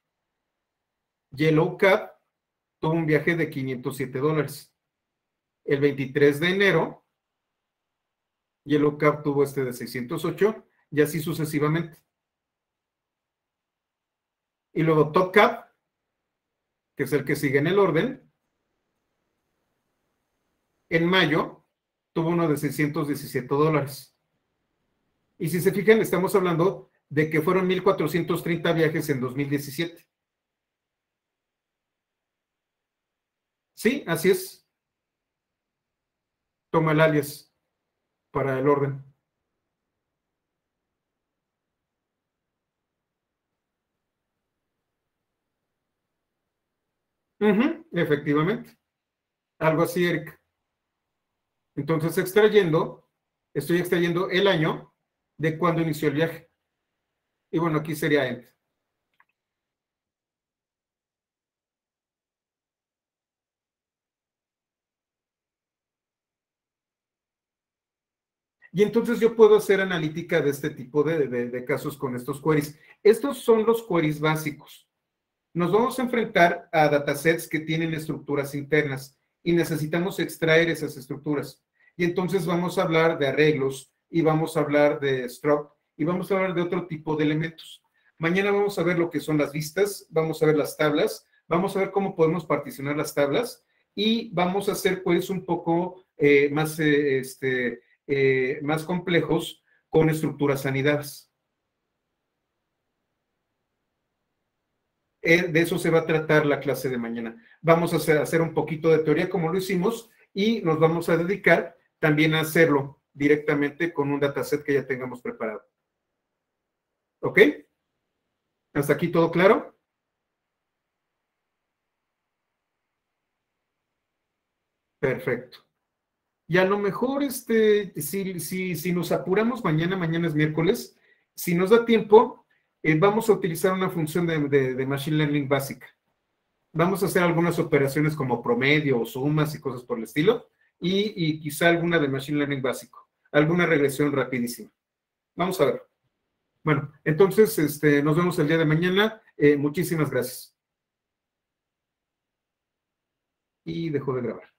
Yellow Cab tuvo un viaje de 507 dólares. El 23 de enero, Yellow Cab tuvo este de 608 y así sucesivamente. Y luego Top Cap, que es el que sigue en el orden, en mayo tuvo uno de 617 dólares. Y si se fijan, estamos hablando de que fueron 1.430 viajes en 2017. Sí, así es. Toma el alias para el orden. Efectivamente. Algo así, Eric. Entonces, extrayendo, estoy extrayendo el año de cuando inició el viaje. Y bueno, aquí sería. Y entonces yo puedo hacer analítica de este tipo de, de, casos con estos queries. Estos son los queries básicos. Nos vamos a enfrentar a datasets que tienen estructuras internas y necesitamos extraer esas estructuras. Y entonces vamos a hablar de arreglos y vamos a hablar de struct y vamos a hablar de otro tipo de elementos. Mañana vamos a ver lo que son las vistas, vamos a ver las tablas, vamos a ver cómo podemos particionar las tablas y vamos a hacer pues un poco eh, más eh, este, eh, más complejos con estructuras anidadas. Eh, de eso se va a tratar la clase de mañana. Vamos a hacer, hacer un poquito de teoría como lo hicimos y nos vamos a dedicar también a hacerlo directamente con un dataset que ya tengamos preparado. ¿Ok? ¿Hasta aquí todo claro? Perfecto. Y a lo mejor, este, si, si, si nos apuramos mañana, mañana es miércoles, si nos da tiempo, eh, vamos a utilizar una función de, Machine Learning básica. Vamos a hacer algunas operaciones como promedio o sumas y cosas por el estilo, y, y quizá alguna de Machine Learning básico, alguna regresión rapidísima. Vamos a ver. Bueno, entonces este, nos vemos el día de mañana. Eh, muchísimas gracias. Y dejo de grabar.